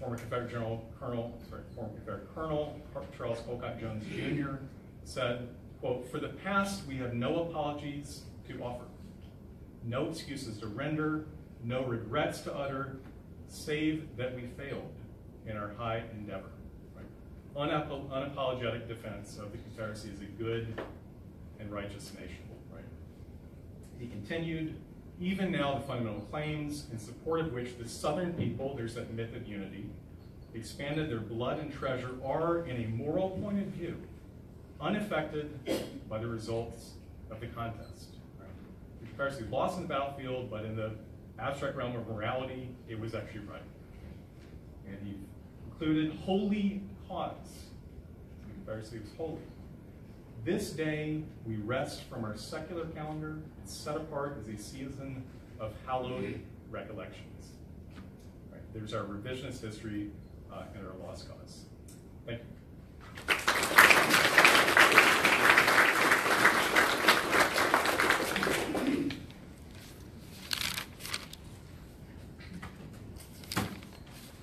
[SPEAKER 2] former Confederate General Colonel, sorry, former Confederate Colonel Charles Colcock Jones Jr. said, quote, "For the past, we have no apologies to offer, no excuses to render, no regrets to utter, save that we failed in our high endeavor." Right? Unapo- Unapologetic defense of the Confederacy as a good and righteous nation. Right? He continued, even now the fundamental claims in support of which the Southern people, there's that myth of unity, expanded their blood and treasure are, in a moral point of view, unaffected by the results of the contest. Right? The Confederacy lost in the battlefield, but in the abstract realm of morality, it was actually right. And he included holy cause. The Confederacy was holy. This day we rest from our secular calendar and set apart as a season of hallowed recollections. Right, there's our revisionist history uh, and our lost cause. Thank you.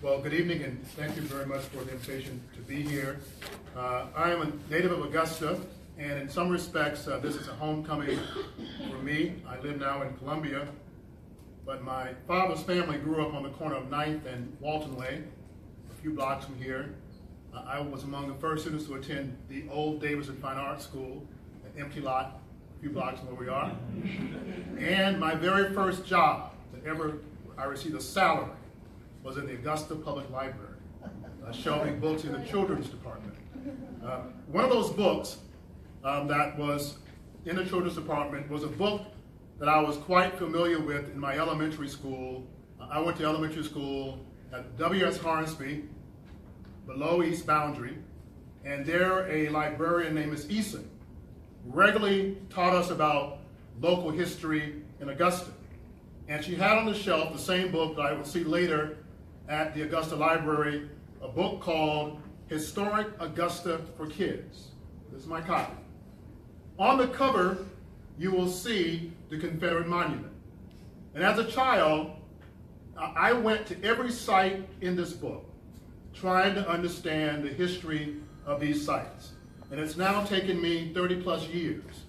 [SPEAKER 7] Well, good evening, and thank you very much for the invitation to be here. Uh, I am a native of Augusta, and in some respects, uh, this is a homecoming for me. I live now in Columbia, but my father's family grew up on the corner of 9th and Walton Way, a few blocks from here. Uh, I was among the first students to attend the old Davidson Fine Arts School, an empty lot, a few blocks from where we are. And my very first job that ever I received a salary was in the Augusta Public Library, uh, shelving books in the children's department. Uh, one of those books um, that was in the children's department was a book that I was quite familiar with in my elementary school. Uh, I went to elementary school at W.S. Hornsby, below East Boundary, and there a librarian named Miss Eason regularly taught us about local history in Augusta. And she had on the shelf the same book that I would see later at the Augusta Library, a book called Historic Augusta for Kids. This is my copy. On the cover, you will see the Confederate monument. And as a child, I went to every site in this book trying to understand the history of these sites. And it's now taken me 30 plus years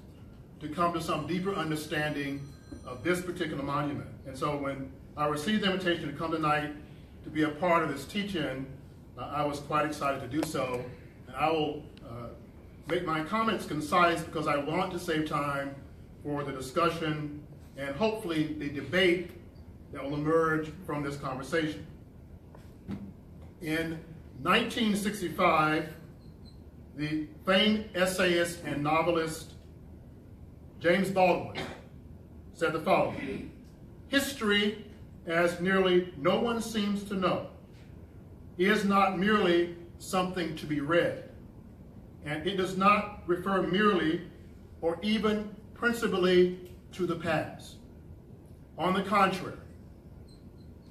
[SPEAKER 7] to come to some deeper understanding of this particular monument. And so when I received the invitation to come tonight to be a part of this teach-in, uh, I was quite excited to do so. And I will uh, make my comments concise because I want to save time for the discussion and hopefully the debate that will emerge from this conversation. In 1965, the famed essayist and novelist James Baldwin said the following History, as nearly no one seems to know, is not merely something to be read, and it does not refer merely or even principally to the past. On the contrary,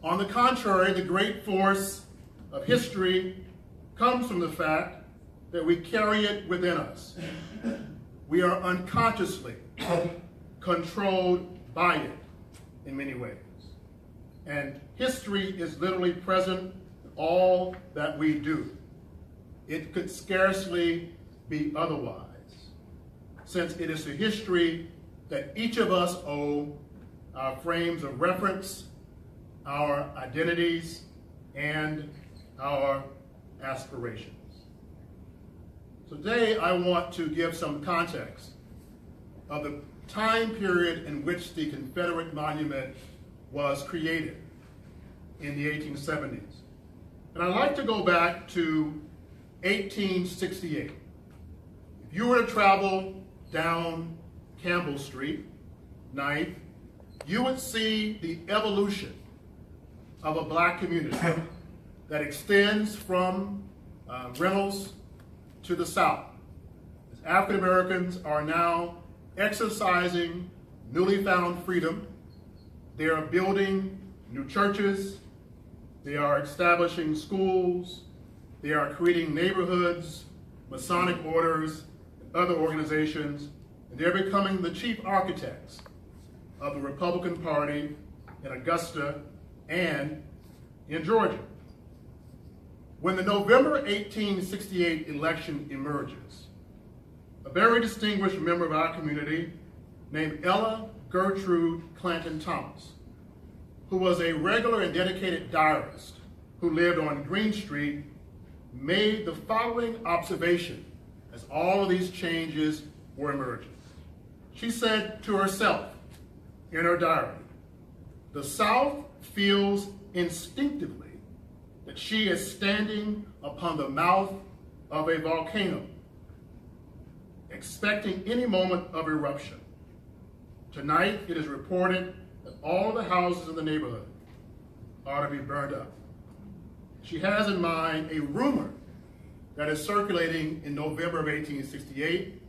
[SPEAKER 7] on the contrary, the great force of history comes from the fact that we carry it within us. We are unconsciously controlled by it in many ways. And history is literally present in all that we do. It could scarcely be otherwise, since it is to history that each of us owe our frames of reference, our identities, and our aspirations. Today, I want to give some context of the time period in which the Confederate monument was created in the 1870s. And I'd like to go back to 1868. If you were to travel down Campbell Street, 9th, you would see the evolution of a black community that extends from uh, Reynolds to the south. As African Americans are now exercising newly found freedom. They are building new churches. They are establishing schools. They are creating neighborhoods, Masonic orders, and other organizations. And they're becoming the chief architects of the Republican Party in Augusta and in Georgia. When the November 1868 election emerges, a very distinguished member of our community named Ella Gertrude Clanton Thomas, who was a regular and dedicated diarist who lived on Greene Street, made the following observation as all of these changes were emerging. She said to herself in her diary, the South feels instinctively that she is standing upon the mouth of a volcano, expecting any moment of eruption. Tonight, it is reported that all the houses in the neighborhood are to be burned up. She has in mind a rumor that is circulating in November of 1868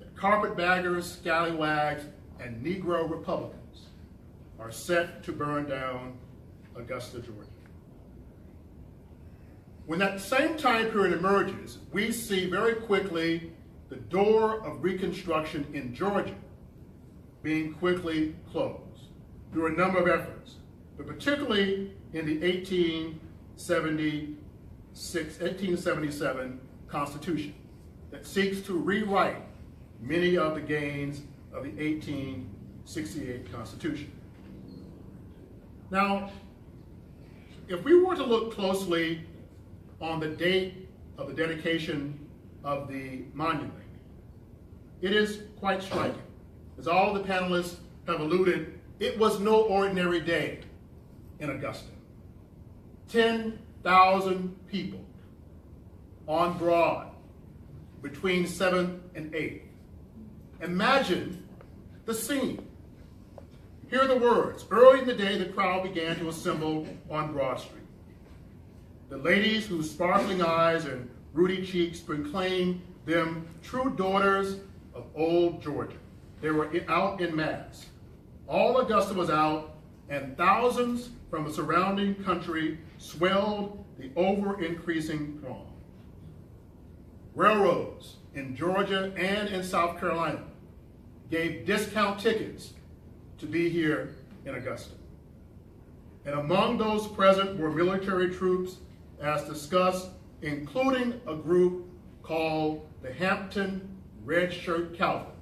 [SPEAKER 7] that carpetbaggers, scalawags, and Negro Republicans are set to burn down Augusta, Georgia. When that same time period emerges, we see very quickly the door of Reconstruction in Georgia being quickly closed through a number of efforts, but particularly in the 1876, 1877 Constitution that seeks to rewrite many of the gains of the 1868 Constitution. Now, if we were to look closely on the date of the dedication of the monument, it is quite striking. As all the panelists have alluded, it was no ordinary day in Augusta. 10,000 people on Broad between 7th and 8th. Imagine the scene. Hear the words. Early in the day, the crowd began to assemble on Broad Street. The ladies whose sparkling eyes and ruddy cheeks proclaimed them true daughters of old Georgia. They were out in mass. All Augusta was out, and thousands from the surrounding country swelled the over increasing throng. Railroads in Georgia and in South Carolina gave discount tickets to be here in Augusta. And among those present were military troops, as discussed, including a group called the Hampton Red Shirt Cavalry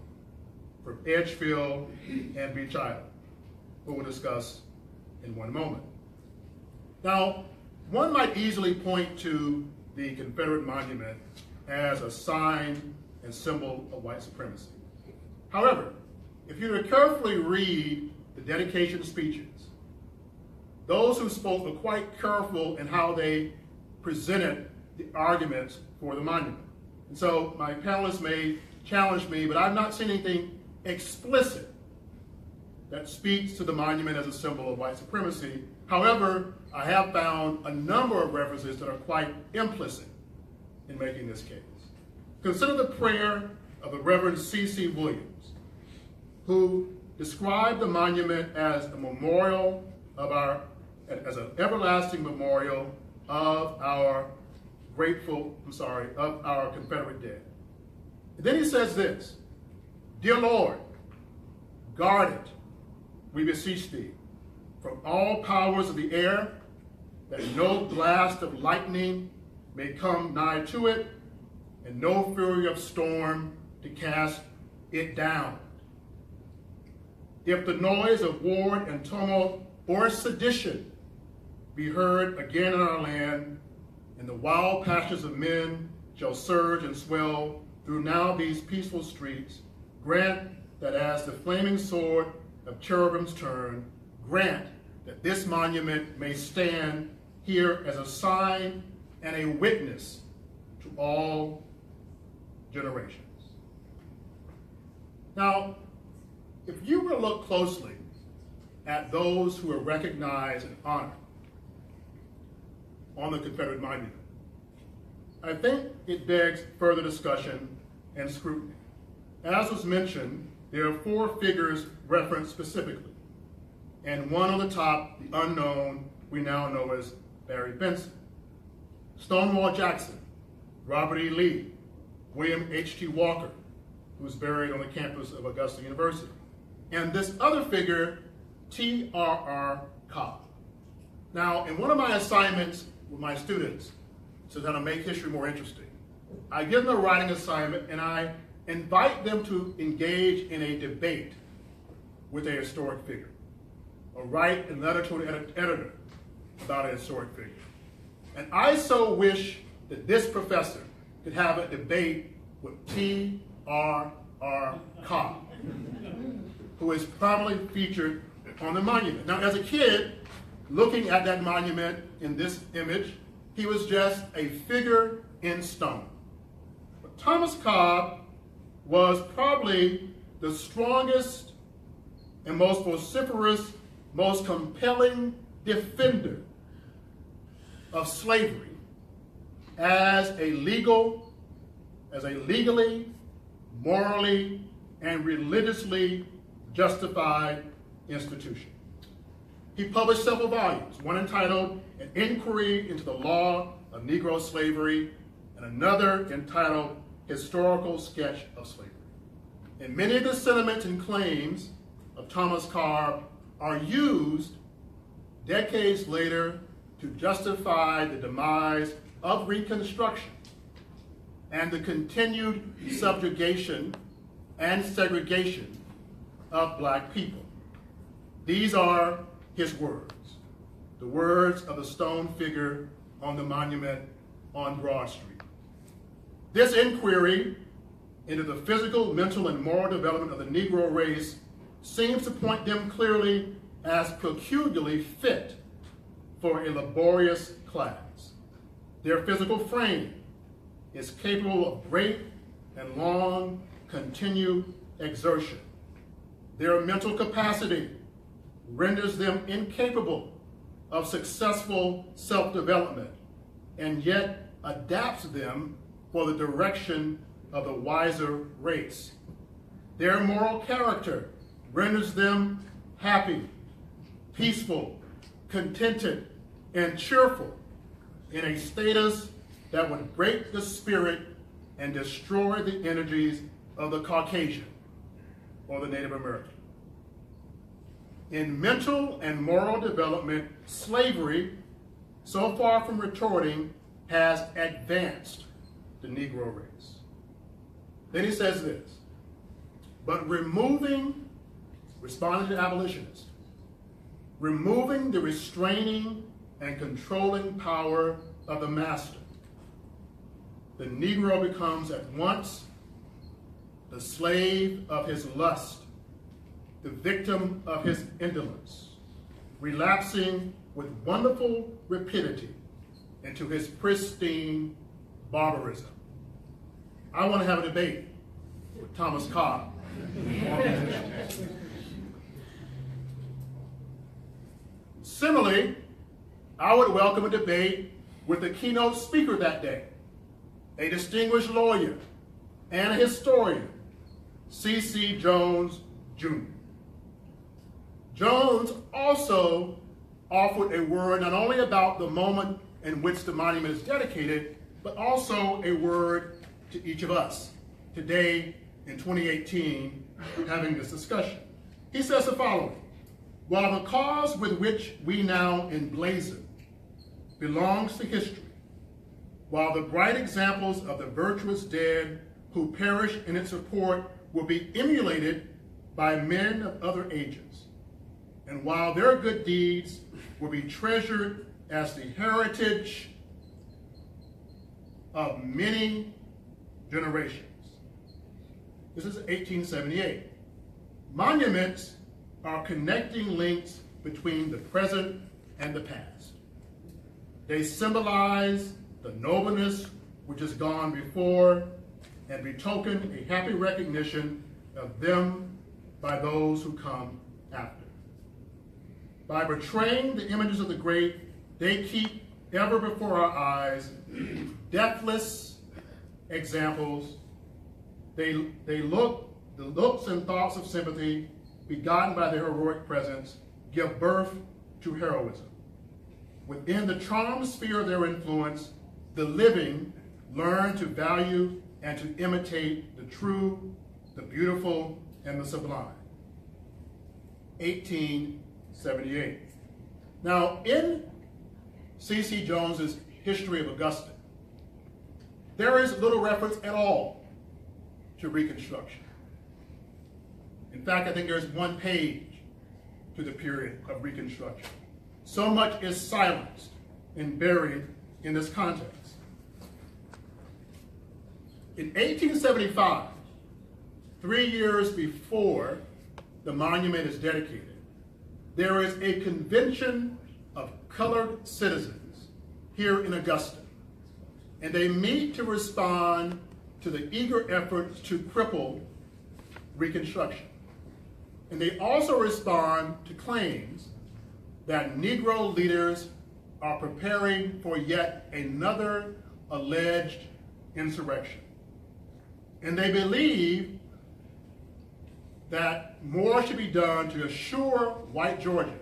[SPEAKER 7] from Edgefield and Beech Island, who we'll discuss in one moment. Now, one might easily point to the Confederate monument as a sign and symbol of white supremacy. However, if you were to carefully read the dedication speeches, those who spoke were quite careful in how they presented the arguments for the monument. And so my panelists may challenge me, but I've not seen anything explicit that speaks to the monument as a symbol of white supremacy. However, I have found a number of references that are quite implicit in making this case. Consider the prayer of the Reverend C.C. Williams, who described the monument as a memorial of our, as an everlasting memorial of our grateful, I'm sorry, of our Confederate dead. And then he says this, Dear Lord, guard it, we beseech thee, from all powers of the air, that no blast of lightning may come nigh to it, and no fury of storm to cast it down. If the noise of war and tumult or sedition be heard again in our land, and the wild passions of men shall surge and swell through now these peaceful streets, grant that as the flaming sword of cherubims turn, grant that this monument may stand here as a sign and a witness to all generations. Now, if you were to look closely at those who are recognized and honored on the Confederate monument, I think it begs further discussion and scrutiny. As was mentioned, there are four figures referenced specifically, and one on the top, the unknown, we now know as Berry Benson. Stonewall Jackson, Robert E. Lee, William H.T. Walker, who was buried on the campus of Augusta University, and this other figure, T.R.R. Cobb. Now, in one of my assignments with my students, to kind of make history more interesting, I give them a writing assignment and I invite them to engage in a debate with a historic figure, or write a letter to an edit- editor about a historic figure. And I so wish that this professor could have a debate with T.R.R. Cobb, who is prominently featured on the monument. Now, as a kid, looking at that monument in this image, he was just a figure in stone. But Thomas Cobb was probably the strongest and most vociferous, most compelling defender of slavery as a legal, as a legally, morally, and religiously justified institution. He published several volumes, one entitled An Inquiry into the Law of Negro Slavery, and another entitled Historical Sketch of Slavery. And many of the sentiments and claims of Thomas Carr are used decades later to justify the demise of Reconstruction and the continued subjugation and segregation of black people. These are his words, the words of the stone figure on the monument on Broad Street. This inquiry into the physical, mental, and moral development of the Negro race seems to point them clearly as peculiarly fit for a laborious class. Their physical frame is capable of great and long continued exertion. Their mental capacity renders them incapable of successful self-development and yet adapts them for the direction of the wiser race. Their moral character renders them happy, peaceful, contented, and cheerful in a status that would break the spirit and destroy the energies of the Caucasian or the Native American. In mental and moral development, slavery, so far from retorting, has advanced the Negro race. Then he says this, but removing, responding to abolitionists, removing the restraining and controlling power of the master, the Negro becomes at once the slave of his lust, the victim of his indolence, relapsing with wonderful rapidity into his pristine barbarism. I want to have a debate with Thomas Cobb. Similarly, I would welcome a debate with the keynote speaker that day, a distinguished lawyer and a historian, C.C. Jones Jr. Jones also offered a word not only about the moment in which the monument is dedicated, but also a word to each of us today in 2018 having this discussion. He says the following, while the cause with which we now emblazon belongs to history, while the bright examples of the virtuous dead who perished in its support will be emulated by men of other ages, and while their good deeds will be treasured as the heritage of many generations. This is 1878. Monuments are connecting links between the present and the past. They symbolize the nobleness which has gone before and betoken a happy recognition of them by those who come after. By betraying the images of the great, they keep ever before our eyes deathless examples. They, they look, the looks and thoughts of sympathy begotten by their heroic presence give birth to heroism. Within the charmed sphere of their influence, the living learn to value and to imitate the true, the beautiful, and the sublime. 1878. Now, in C.C. Jones's History of Augusta, there is little reference at all to Reconstruction. In fact, I think there's one page to the period of Reconstruction. So much is silenced and buried in this context. In 1875, three years before the monument is dedicated, there is a convention of colored citizens here in Augusta, and they meet to respond to the eager efforts to cripple Reconstruction. And they also respond to claims that Negro leaders are preparing for yet another alleged insurrection. And they believe that more should be done to assure white Georgia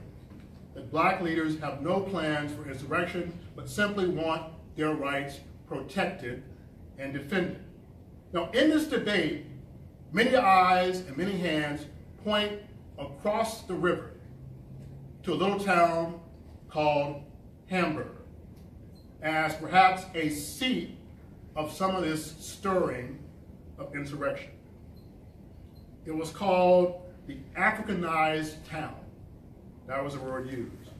[SPEAKER 7] that black leaders have no plans for insurrection, but simply want their rights protected and defended. Now, in this debate, many eyes and many hands point across the river to a little town called Hamburg as perhaps a seat of some of this stirring of insurrection. It was called the Africanized town. That was the word used.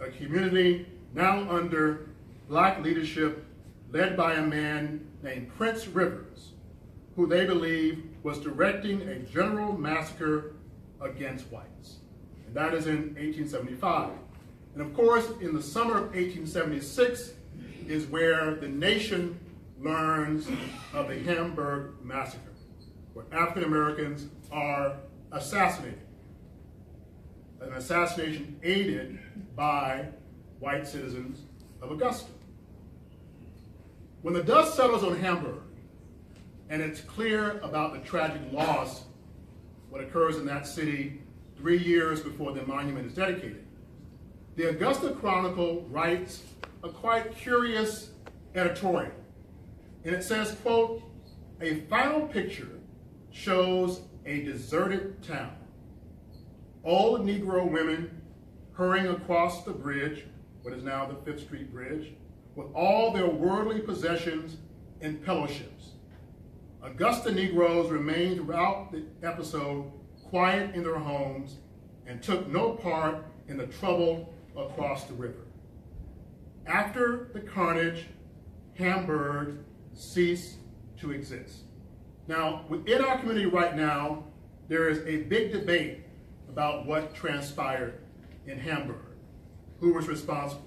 [SPEAKER 7] A community now under black leadership led by a man named Prince Rivers, who they believe was directing a general massacre against whites. And that is in 1875. And of course, in the summer of 1876 is where the nation learns of the Hamburg massacre, where African Americans are assassinated. An assassination aided by white citizens of Augusta. When the dust settles on Hamburg, and it's clear about the tragic loss, what occurs in that city three years before the monument is dedicated, the Augusta Chronicle writes a quite curious editorial. And it says, quote, a final picture shows a deserted town. Old Negro women hurrying across the bridge, what is now the Fifth Street Bridge, with all their worldly possessions and fellowships. Augusta Negroes remained throughout the episode quiet in their homes and took no part in the trouble across the river. After the carnage, Hamburg ceased to exist. Now, within our community right now, there is a big debate about what transpired in Hamburg, who was responsible.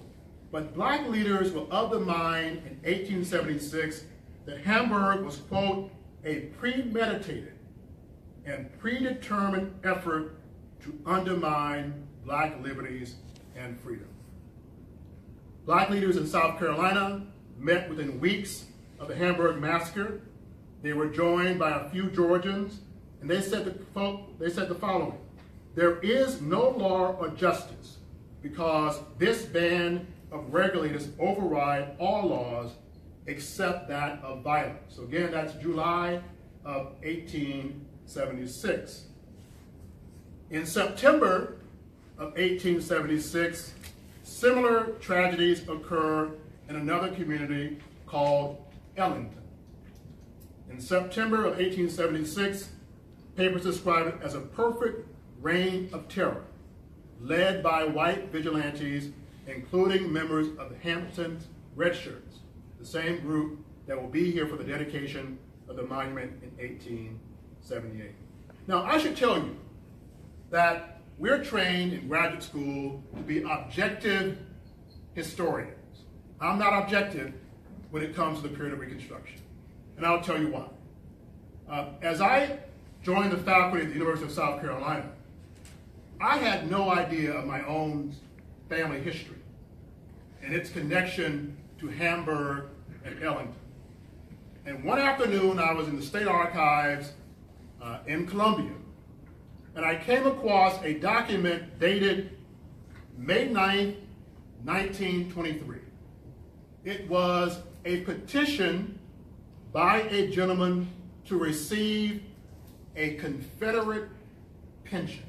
[SPEAKER 7] But black leaders were of the mind in 1876 that Hamburg was, quote, a premeditated and predetermined effort to undermine black liberties and freedom. Black leaders in South Carolina met within weeks of the Hamburg massacre. They were joined by a few Georgians, and they said the, they said the following There is no law or justice because this band of regulators override all laws except that of violence. So again, that's July of 1876. In September of 1876, similar tragedies occur in another community called Ellenton. In September of 1876, papers describe it as a perfect reign of terror, led by white vigilantes, including members of the Hampton Red Shirts, the same group that will be here for the dedication of the monument in 1878. Now, I should tell you that we're trained in graduate school to be objective historians. I'm not objective when it comes to the period of Reconstruction, and I'll tell you why. Uh, as I joined the faculty at the University of South Carolina, I had no idea of my own family history and its connection to Hamburg and Ellenton. And one afternoon, I was in the State Archives uh, in Columbia, and I came across a document dated May 9th, 1923. It was a petition by a gentleman to receive a Confederate pension.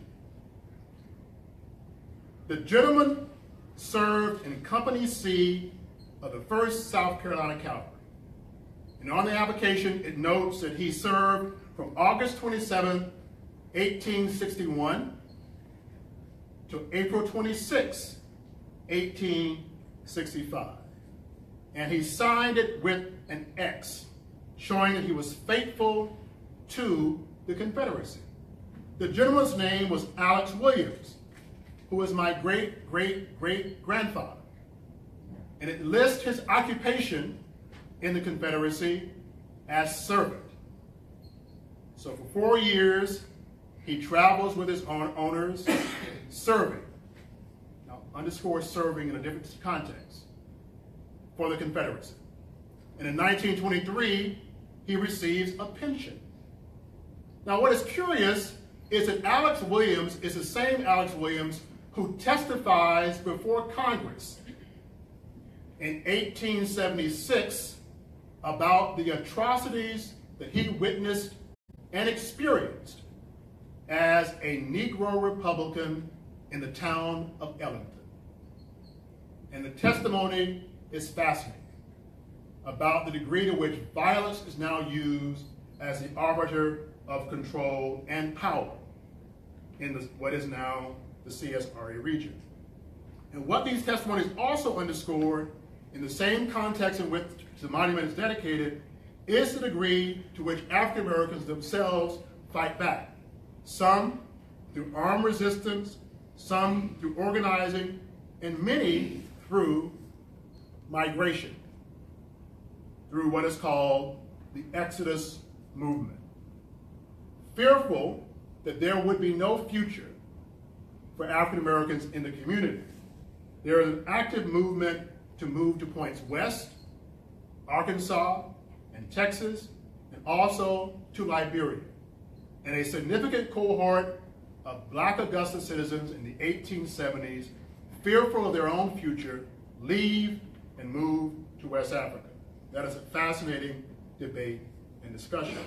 [SPEAKER 7] The gentleman served in Company C of the 1st South Carolina Cavalry. And on the application, it notes that he served from August 27, 1861 to April 26, 1865. And he signed it with an X, showing that he was faithful to the Confederacy. The gentleman's name was Alex Williams, who was my great great great grandfather. And it lists his occupation in the Confederacy as servant. So for four years, he travels with his own owners, serving. Now, underscore serving in a different context for the Confederacy. And in 1923, he receives a pension. Now, what is curious is that Alex Williams is the same Alex Williams who testifies before Congress in 1876 about the atrocities that he witnessed and experienced as a Negro Republican in the town of Ellenton. And the testimony is fascinating about the degree to which violence is now used as the arbiter of control and power in the, what is now the CSRA region. And what these testimonies also underscore in the same context in which the monument is dedicated is the degree to which African Americans themselves fight back. Some through armed resistance, some through organizing, and many through migration, through what is called the Exodus movement. Fearful that there would be no future for African Americans in the community, there is an active movement to move to points west, Arkansas, and Texas, and also to Liberia. And a significant cohort of black Augusta citizens in the 1870s, fearful of their own future, leave and move to West Africa. That is a fascinating debate and discussion.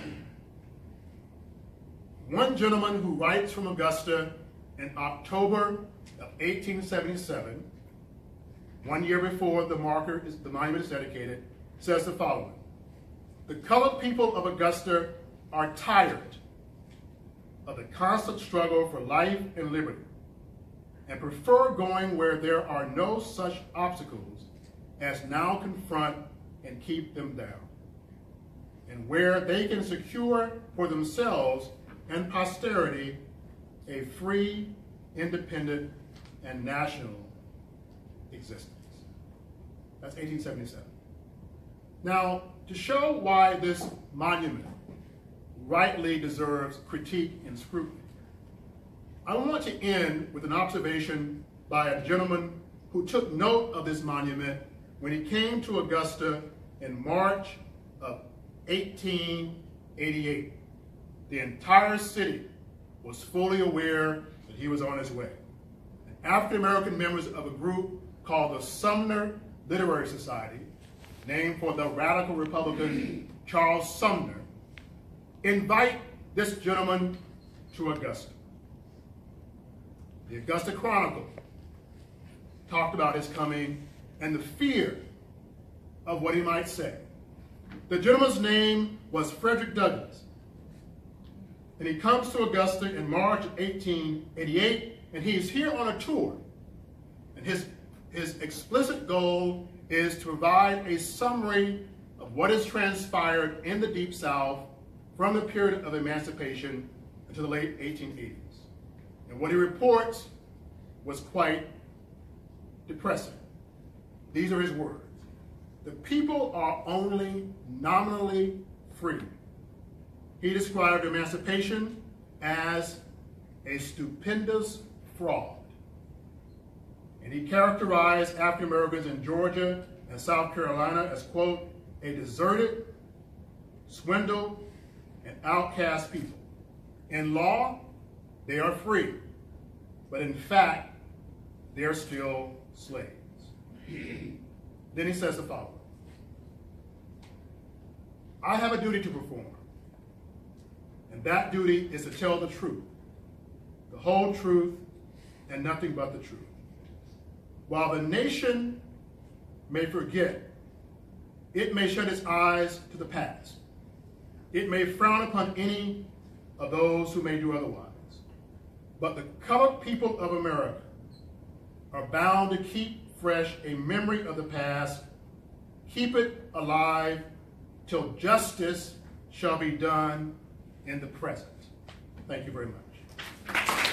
[SPEAKER 7] One gentleman who writes from Augusta in October of 1877, one year before the marker is the monument is dedicated, says the following. The colored people of Augusta are tired of the constant struggle for life and liberty and prefer going where there are no such obstacles as now confront and keep them down, and where they can secure for themselves and posterity a free, independent, and national existence. That's 1877. Now, to show why this monument rightly deserves critique and scrutiny, I want to end with an observation by a gentleman who took note of this monument when he came to Augusta in March of 1888. The entire city was fully aware that he was on his way. African American members of a group called the Sumner Literary Society, named for the radical Republican Charles Sumner, invite this gentleman to Augusta. The Augusta Chronicle talked about his coming and the fear of what he might say. The gentleman's name was Frederick Douglass. And he comes to Augusta in March of 1888, and he is here on a tour. And his, his explicit goal is to provide a summary of what has transpired in the Deep South from the period of emancipation until the late 1880s. And what he reports was quite depressing. These are his words. The people are only nominally free. He described emancipation as a stupendous fraud. And he characterized African Americans in Georgia and South Carolina as, quote, a deserted, swindled, and outcast people. In law, they are free, but in fact, they're still slaves. then he says the following I have a duty to perform, and that duty is to tell the truth, the whole truth, and nothing but the truth. While the nation may forget, it may shut its eyes to the past. It may frown upon any of those who may do otherwise. But the colored people of America are bound to keep fresh a memory of the past, keep it alive till justice shall be done in the present. Thank you very much.